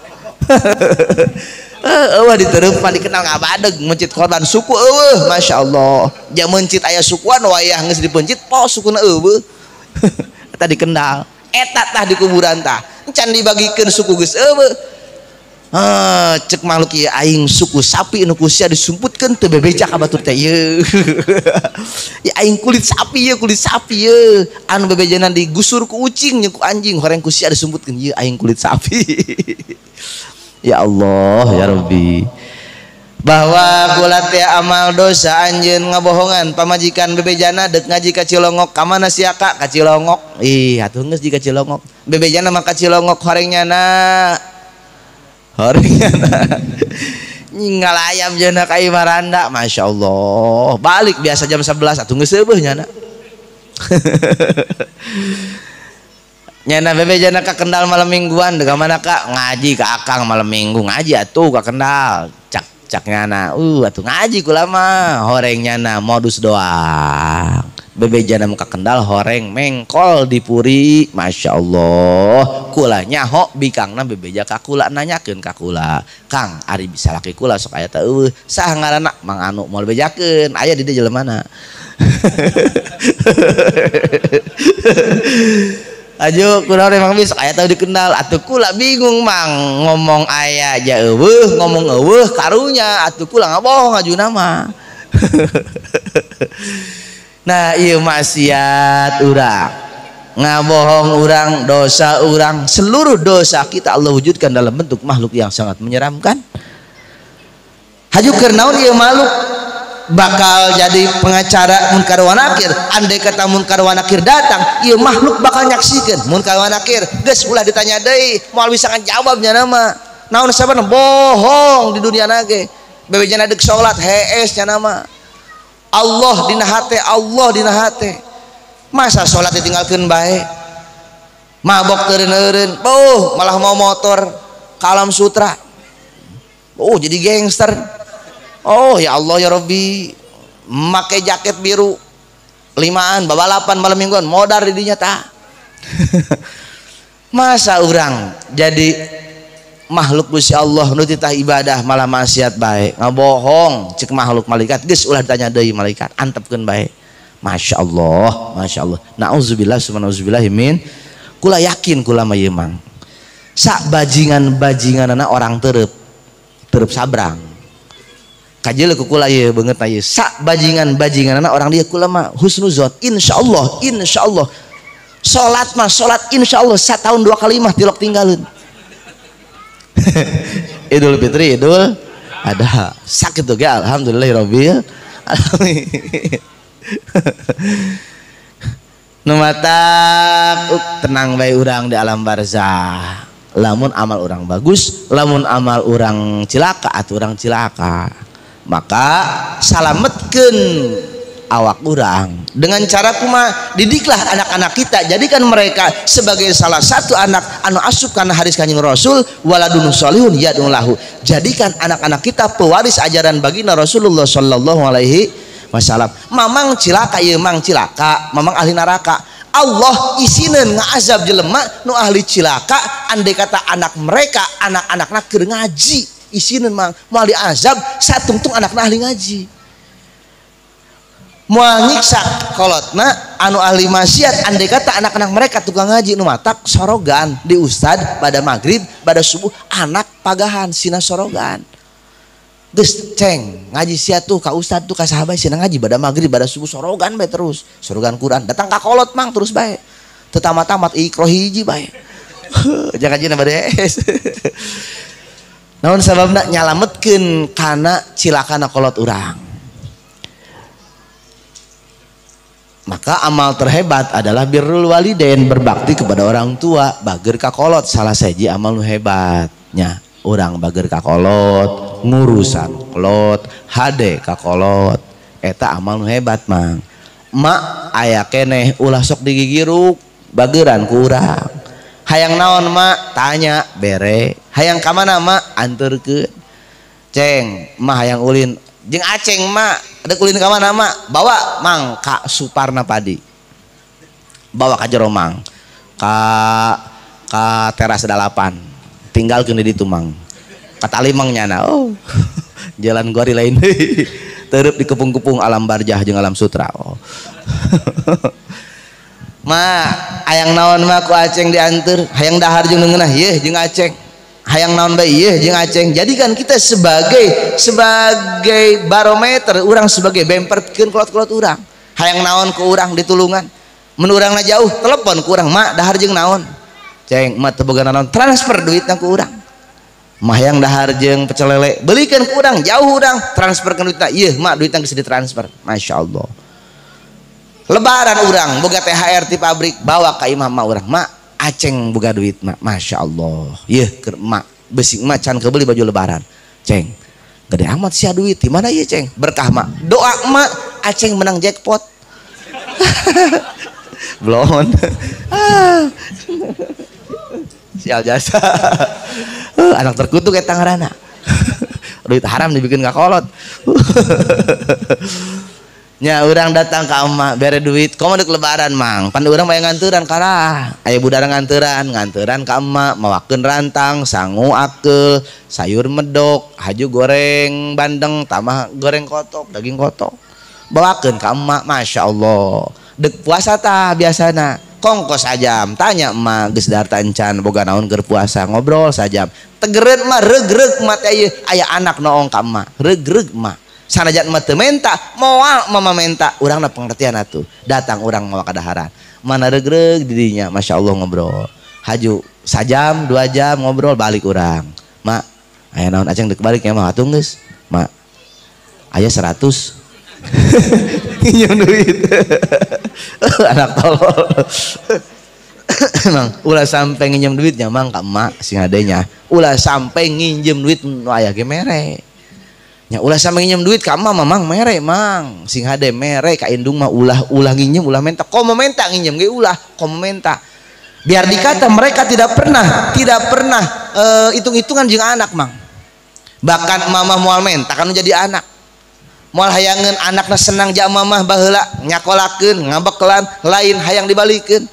[laughs] Eh, uh, diterpan dikenal ngabadeg mencit korban suku eueuh Masya Allah. Mencit aya sukuan wayah geus dipencit pos suku eueuh. [laughs] tadi dikenal. Eta tah di kuburan tah. Can dibagikeun suku geus eueuh. Ah, cek makhluk ieu aing suku sapi nu kusia disumputkeun teu bebeja ka batur teh ieu. [laughs] Ya aing kulit sapi ieu kulit sapi ieu. Anu bebejanan digusur ku ucing jeung ku anjing horeng kusia disumputkeun ieu aing kulit sapi. Ya Allah ya Rabbi. Bahwa kula teh amal dosa anjeun ngabohongan pamajikan bebejana dek ngaji ka Cilongok ka mana sia ka ka Cilongok. Ih atuh geus di ka Cilongok. Bebejana mah ka Cilongok horeng nyana horengan [laughs] nyinggal ayam jana kai maranda Masya Allah. Balik biasa jam 11 atau nggak sebuah nyana [laughs] nyana bebe jana ke kendal malam mingguan deka mana kak ngaji ke akang malam minggu ngaji atuh ke kendal. Cak cak nyana. Uh atuh ngaji kulama horeng nyana modus doang. Bebejana muka kendal horeng mengkol dipuri Masya Allah. Kula nyaho bikangna bebeja kakula nanyakeun kakula Kang Ari bisa laki kula sok aya teu sah ngaranna Mang Anu mau bejakeun aya di dieu mana [laughs] Ajo kula memang bisa aya tahu dikenal. Atuh kula bingung mang. Ngomong aya aja ngomong eueuh karunya. Atuh kula ngabohong aju nama. [laughs] Nah iya maksiat urang. Ngabohong urang dosa urang. Seluruh dosa kita Allah wujudkan dalam bentuk makhluk yang sangat menyeramkan. Haju kernaun iya makhluk bakal jadi pengacara munkar wanakir andai kata munkar wanakir datang iya makhluk bakal nyaksikan. Munkar wanakir guys ulah ditanya deh mau bisa jawabnya nama? Naon sabar bohong di dunia nage. Bebejana dek sholat hees nama. Allah dina hate Allah dina hate masa sholat ditinggalkan baik mabok teren-teren oh malah mau motor. Kalam sutra. Oh jadi gangster. Oh ya Allah ya Robbi make jaket biru. Limaan babalapan malam mingguan. Modar di dinya tak? [laughs] Masa orang jadi makhluk Gusti Allah nu titah ibadah malah maksiat baik. Ngabohong cek makhluk malaikat. Geus ulah ditanya deui malaikat antepkeun baik. Masya Allah Masya Allah. Na'udzubillah subhanahuzubillah min. Kula yakin kula mah mang. Sak bajingan bajingan anak orang terep terep sabrang kajil ku kula ya banget aja sak bajingan bajingan anak orang dia kula mah husnuzon insyaallah insyaallah. Sholat mah sholat insyaallah. Satu tahun dua kali mah tilok tinggalin. [laughs] Idul Fitri Idul ada sakit tuh ya alhamdulillah robbil [laughs] Numatak tenang baik orang di alam barzah. Lamun amal orang bagus lamun amal orang cilaka atau orang cilaka maka salametkan awak orang dengan cara kuma didiklah anak-anak kita. Jadikan mereka sebagai salah satu anak. Anu asup karena hadis kanjeng Rasul waladun solihun lahu. Jadikan anak-anak kita pewaris ajaran baginda Rasulullah Shallallahu alaihi wasallam. Mamang cilaka ya mang cilaka mamang ahli neraka. Allah isinen ngazab jelema nu ahli cilaka. Andai kata anak mereka anak-anak nak ngaji isinen mang azab saat tungtung anak ahli ngaji. Mau nyiksa kolotna anu ahli maksiat andai kata anak-anak mereka tukang ngaji nu matak sorogan. Di ustad pada maghrib pada subuh anak pagahan sina sorogan. Gus ceng ngaji sia tuh ka ustad tuh ka sahabat sih ngaji pada maghrib pada subuh sorogan bae terus. Sorogan Quran datang ka kolot mang terus bae. Tetama tamat ikro hiji bae. Jangan jina beres naon sababna nyalametkeun kana cilakana kolot urang. Maka amal terhebat adalah birrul walidain berbakti kepada orang tua bager kakolot. Salah saja amal nu hebatnya orang bager kakolot ngurusan kolot hade kakolot. Eta amal hebat mang. Mak ayah keneh ulah sok digigiruk bageran kurang hayang naon mak? Tanya bere hayang kamana mak? Antur ke ceng mak hayang ulin. Jeng aceng mak. Ada ulin kamana mak? Bawa mang kak suparna padi. Bawa ka jero mang. Ka ka teras dalapan. Tinggal kini di tumang kata limang nyana oh [laughs] jalan gori lain [laughs] terup di kepung-kepung alam barjah jeung alam sutra. Oh. [laughs] Ma ayang naon ma ku aceng diantar hayang dahar jeung ngeunah yeuh jeung aceng hayang naon bae? Yeuh jeung aceng jadikan kita sebagai sebagai barometer orang sebagai bemper pikeun kolot-kolot urang. Hayang naon ke urang ditulungan mun urangna jauh telepon ku urang mak dahar jeung naon? Ceng mak teu naon? Transfer duitna ku urang. Yang dahar jeng pecel lele. Belikan ke udang jauh transfer ke duitnya iya mak duitnya bisa ditransfer Masya Allah. Lebaran urang boga THR di pabrik bawa ke imam mak urang. Mak aceng boga duit mak Masya Allah. Iya mak besi mak can kebeli baju lebaran. Ceng gede amat sih duit di mana ya ceng? Berkah mak. Doa mak. Aceng menang jackpot. [laughs] Belum [laughs] sial jasa. [laughs] Anak terkutuk kayak tangerana. Duit haram dibikin gak kolot nya orang datang ke emak bere duit. Kamu dek lebaran mang. Pan orang bayang nganturan karah ayah budara nganturan nganturan ke emak mawakeun rantang sangu akel sayur medok haju goreng bandeng tambah goreng kotok daging kotok. Bawakeun ke emak masya Allah. Dek puasa tah biasana? Kongkos ajam tanya emak geus darta boga naon keur puasa? Ngobrol sajam. Tegeret mah regreg mah teh aya anak noong ka emak. Regreg mah sanajan emak teu menta moal mama menta. Urang pengertian atuh. Datang urang mawa kadaharan mana regreg didinya. Masya Allah ngobrol. Haju sajam dua jam ngobrol balik urang. Mak aya naon aceng dek balik ya mah atuh geus. Mak aya 100 pinjam [laughs] duit. [laughs] Anak tolol. [laughs] Emang ulah sampai nginjem duitnya mang kak mak sing adanya ulah sampai nginjem duit nu aya ge mere nya ulah sampai nginjem duit ka mah mamang mere mang. Sing hade mere ka indung mah ulah ulah nginjem ulah menta. Komo menta nginjem ge ulah komo menta. Biar dikata mereka tidak pernah tidak pernah uh, hitung-hitungan jeung anak mang. Bahkan mama mual menta kan jadi anak. Mual hayangan anaknya senang jak mamah baheula nyakolakeun ngabeklan lain hayang dibalikin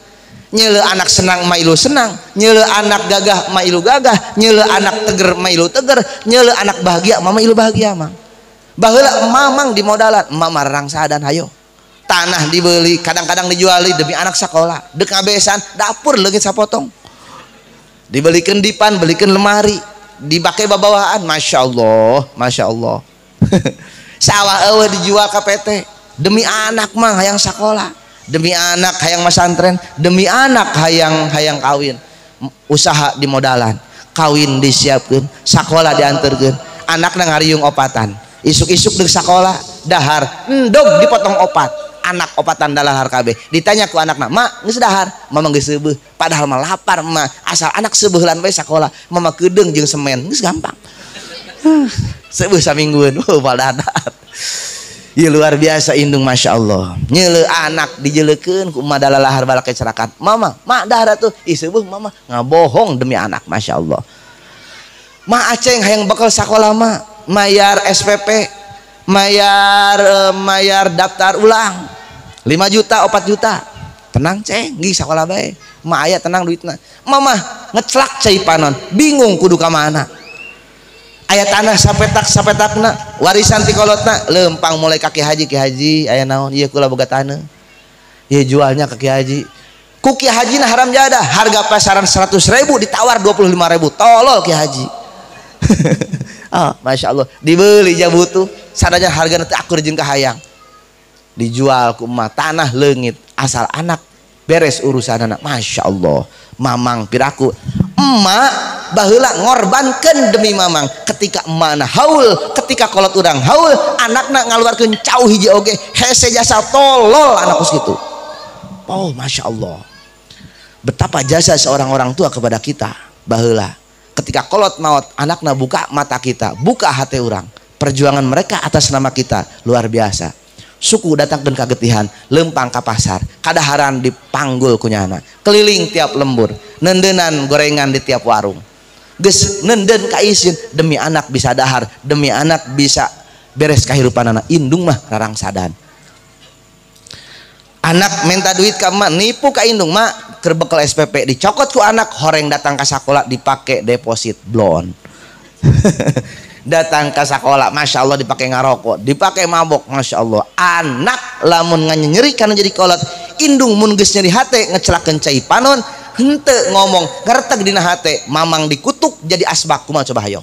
nyele anak senang mailu senang. Nyele anak gagah mailu gagah. Nyele anak teger mailu teger. Nyele anak bahagia mama ilu bahagia mang baheula mamang di modalan emak marang sadan hayo. Tanah dibeli kadang-kadang dijuali demi anak sekolah dek ngabesan dapur lagi sapotong. Dibelikan dipan belikan lemari. Dipakai bawaan Masya Allah Masya Allah [laughs] sawah ewe dijual KPT demi anak mah hayang sekolah demi anak hayang masantren demi anak hayang hayang kawin. Usaha di modalan kawin disiapkan sekolah diantarkan anak ngariung opatan. Isuk-isuk di sekolah dahar endog dipotong opat. Anak opatan dalahar KB ditanya ku anak nama nggak dahar? Mama nggak sebeh padahal mah lapar mah asal anak sebehulan bayi sekolah mama kedeng jeng semen. Nggak gampang. Sebeh samingguan. [laughs] Oh, malah dahar. Ye, luar biasa Indung Masya Allah. Nyele anak dijelekan kumadalahar balak kecerakat Mama mak darah tuh. Isebuh mama. Ngabohong demi anak Masya Allah. Ma aceng hayang bakal sekolah ma. Mayar SPP mayar uh, mayar daftar ulang. 5 juta 4 juta. Tenang ceng. Di sekolah baik Ma ayah tenang duitnya Mama ngecelak cai panon. Bingung kudu kemana mana. ayat tanah sapetak sapetakna warisan tikolotna lempang mulai kaki haji ki haji. Ayah naon? Iya kula boga tanah. Iya jualnya kaki haji. Kuki haji nah haram jada. Harga pasaran 100 ribu ditawar 25 ribu. Tolol ki haji. Oh, [laughs] Masya Allah. Dibeli ja butuh. Sadanya harga nanti akur jeung kahayang. Dijual ku emak. Tanah leungit. Asal anak. Beres urusan anak. Masya Allah. Mamang piraku. Emak bahula ngorbankan demi mamang. Ketika emak haul ketika kolot udang haul anak nak ngaluarkan jauh hiji oge hese jasa tolol anakku segitu oh Masya Allah. Betapa jasa seorang orang tua kepada kita bahula ketika kolot maut anaknya buka mata kita buka hati orang perjuangan mereka atas nama kita luar biasa suku datang dan kagetihan lempang ke pasar. Kadaharan dipanggul kunyana keliling tiap lembur. Nendenan gorengan di tiap warung. Ges nenden kaisin demi anak bisa dahar. Demi anak bisa beres kehidupan anak. Indung mah rarang sadan. Anak minta duit ke emak nipu ke indung mak. Kerbekal SPP dicokot ku anak horeng datang ke sekolah dipakai deposit blon [laughs] datang ke sekolah Masya Allah dipakai ngarokok dipakai mabok Masya Allah. Anak lamun nyeri karena jadi kolot indung mun nyeri hate ngecelakan cai panon hente ngomong ngerteg dina hate mamang dikutuk jadi asbak kumaha coba hayo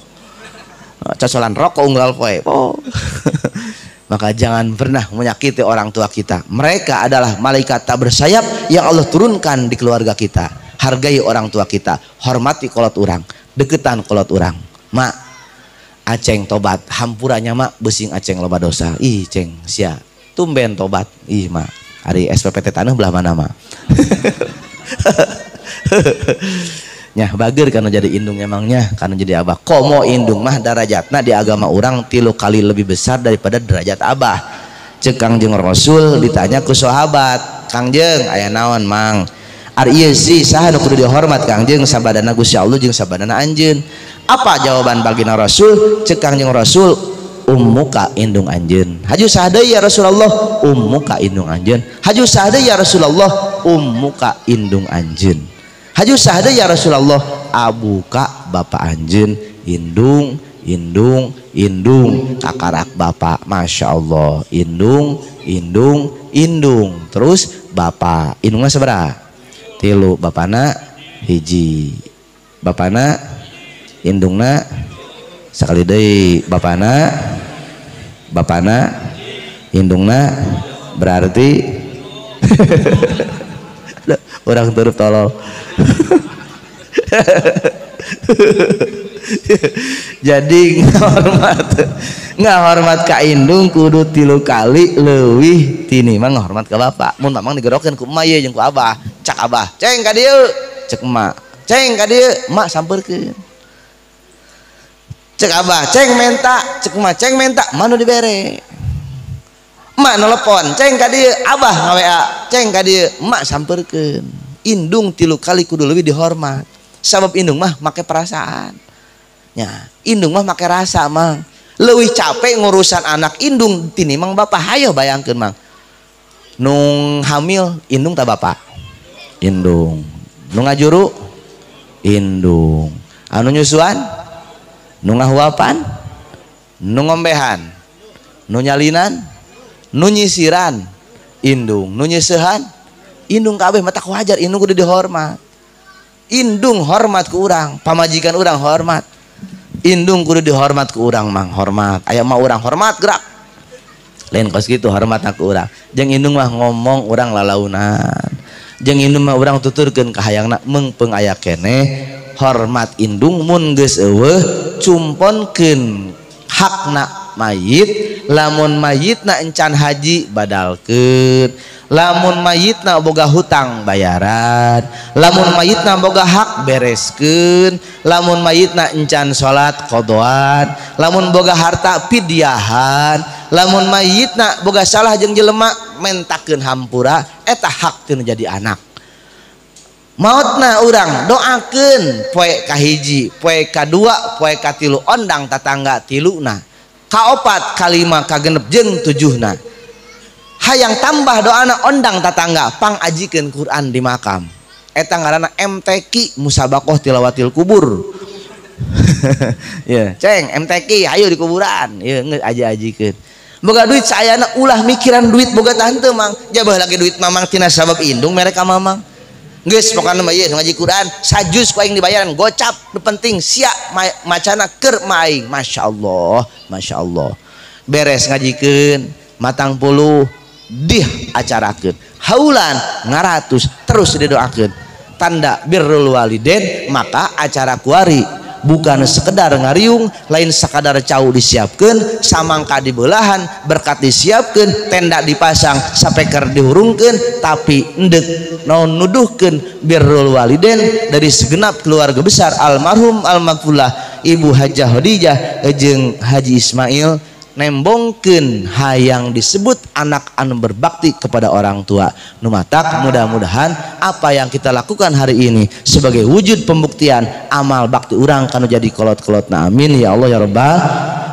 cocolan rokok unggal poe oh. [laughs] maka jangan pernah menyakiti orang tua kita. Mereka adalah malaikat tak bersayap yang Allah turunkan di keluarga kita. Hargai orang tua kita. Hormati kolot orang deketan kolot orang mak aceng tobat. Hampurannya mak besing aceng loba dosa. Ih ceng sia. Tumben tobat. Ih mak. Hari SPPT tanah belah mana mak? [laughs] Nyah bager karena jadi indung emangnya karena jadi abah. Komo indung mah darajatna di agama orang tilu kali lebih besar daripada derajat abah. Cek kangjeng rasul ditanya ke sahabat. Kangjeng ayah naon mang? Ar iya sih saha nu kudu dihormat kangjeng sabadana Gusti Allah jeung sabadana anjeun apa jawaban bagina rasul? Cek kangjeng rasul ummuka indung anjeun. Haju sahada ya Rasulullah ummuka indung anjeun. Haju sahada ya Rasulullah ummuka indung anjeun. Haju sahada ya Rasulullah abuka bapak anjin indung indung indung. Kakarak bapak Masya Allah. Indung indung indung. Terus bapak indungnya seberapa tilu bapakna hiji. Bapakna indungna sekali deh bapakna bapakna indungna berarti [laughs] orang turut tolol [laughs] jadi ngahormat ngahormat ka indung kudu tilu kali lewih tini. Mah ngahormat ke bapak mun mamang digerokeun ku emak jeung ku abah. Cak abah. Ceng ka dieu. Cek emak. Ceng ka dieu. Emak cek abah ceng menta. Cek emak ceng menta. Mana dibere emak nelpon ceng ka dieu. Abah ngawa ceng ka dieu. Emak sampeurkeun. Indung tilu kali kudu lebih dihormat. Sabab indung mah make perasaan. Ya indung mah make rasa mang. Lebih capek ngurusan anak indung tini mang bapak. Hayo bayangkan mang. Nung hamil indung tak bapak? Indung. Nung ngajuru indung. Anu nyusuan nu ngahuapan? Nu ngombehan? Nu nyalinan? Nu nyisiran? Indung nu nyesehan? Indung kabeh mata wajar indung kudu dihormat. Indung hormat ke urang pamajikan urang hormat. Indung kudu dihormat ke urang mang hormat. Ayam mah urang hormat gerak. Lain kos gitu hormat aku urang. Jeng indung mah ngomong urang lalaunan. Jeng indung mah urang tuturkan kahayang nak aya kene hormat indung mun geus eueuh. cumponken hakna mayit lamun mayit na encan haji badalken lamun mayit na boga hutang bayaran lamun mayit na boga hak beresken lamun mayit na encan salat kodoan lamun boga harta pidiahan lamun mayit na boga salah jeng jelemak mentaken hampura eta hak jadi anak. mautna orang doakeun poe kahiji poe K2 poe katilu tilu ondang tatangga tiluna. Kaopat kalima kagenep jeng tujuhna. Hayang tambah doana ondang tatangga pang ajikan Quran di makam. Eta ngaranna MTQ musabakoh tilawatil kubur. [laughs] Ya ceng MTQ ayo di kuburan. Ya yeah, aja ajikan. Boga duit saya ulah mikiran duit boga tante mang. Jabah lagi duit mamang tina sabab indung mereka mamang. Guys, pokoknya mah ngaji Quran, sajus ku aing dibayaran, gocap, penting sia macana keur maing. Masya Allah, Masya Allah. Beres ngajikeun, matang puluh, dih acarakeun. Haulan ngaratus terus didoakeun. Tanda birrul waliden maka acara kuari bukan sekedar ngariung lain sekadar cau disiapkan samangka dibelahan berkat disiapkan tenda dipasang sapeker dihurungkan tapi endek non nuduhkan birrul waliden dari segenap keluarga besar almarhum almakfulah ibu Hajah Khadijah ejeng Haji Ismail. Nembongken hayang disebut anak anu berbakti kepada orang tua. Numatak mudah-mudahan apa yang kita lakukan hari ini sebagai wujud pembuktian amal bakti orang kan jadi kolot-kolot na amin. Ya Allah ya Rabbal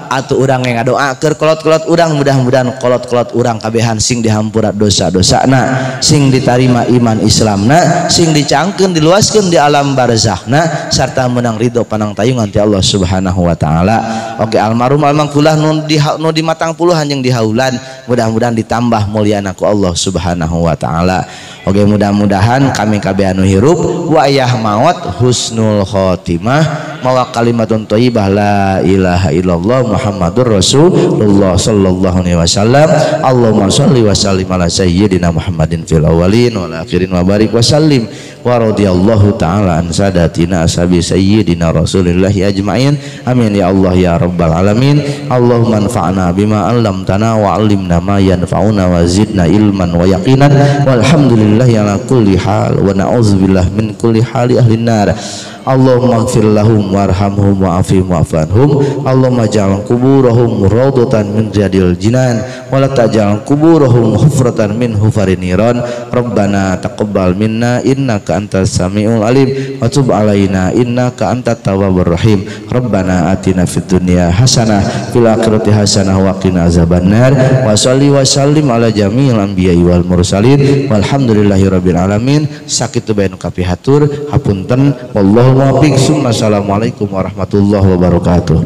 atau orang yang doa ke kolot-kolot orang mudah-mudahan kolot-kolot orang kabehan sing dihampurat dosa-dosa na sing ditarima iman Islam na sing dicangken diluaskan di alam barzah na serta menang ridho panang tayungan ti Allah subhanahu wa ta'ala. Oke okay, almarhum almangkulah nu di, nu di matang puluhan yang dihaulan mudah-mudahan ditambah mulianaku Allah subhanahu wa ta'ala. Oke mudah-mudahan kami kabehan hirup. Wa maut husnul khotimah. Mawa kalimatun thayyibah la ilaha illallah Muhammadur Rasulullah sallallahu alaihi wasallam. Allahumma shalli wa sallim ala sayyidina Muhammadin fil awwalin wal akhirin wa barik wa sallim wa radiyallahu taala an sadatina ashabi sayyidina Rasulillah ajmain. Amin ya Allah ya rabbal alamin. Allahumma anfa'na bima 'allamtana wa 'allimna ma yanfa'una wa zidna ilman wa yaqinan. Walhamdulillah ala kulli hal wa na'udzubillah min kulli hali ahli nar Allahumma gfir warhamhum wa'afihim wa'fanhum Allahumma ja'al kuburahum rawdatan min jadil jinan wa la kuburahum hufratan min hufarin niran. Rabbana taqabbal minna innaka antas samiul alim wa tub alaina innaka antat tawwabur rahim. Rabbana atina fid dunya hasanah fil akhirati hasanah wa qina azabannar. Wa salli wa sallim ala jami'il anbiya'i wal mursalin. Walhamdulillahi rabbil alamin. Sakitu bainu kapihatur hapunten. Wallahu muwaffiq. Assalamualaikum warahmatullahi wabarakatuh.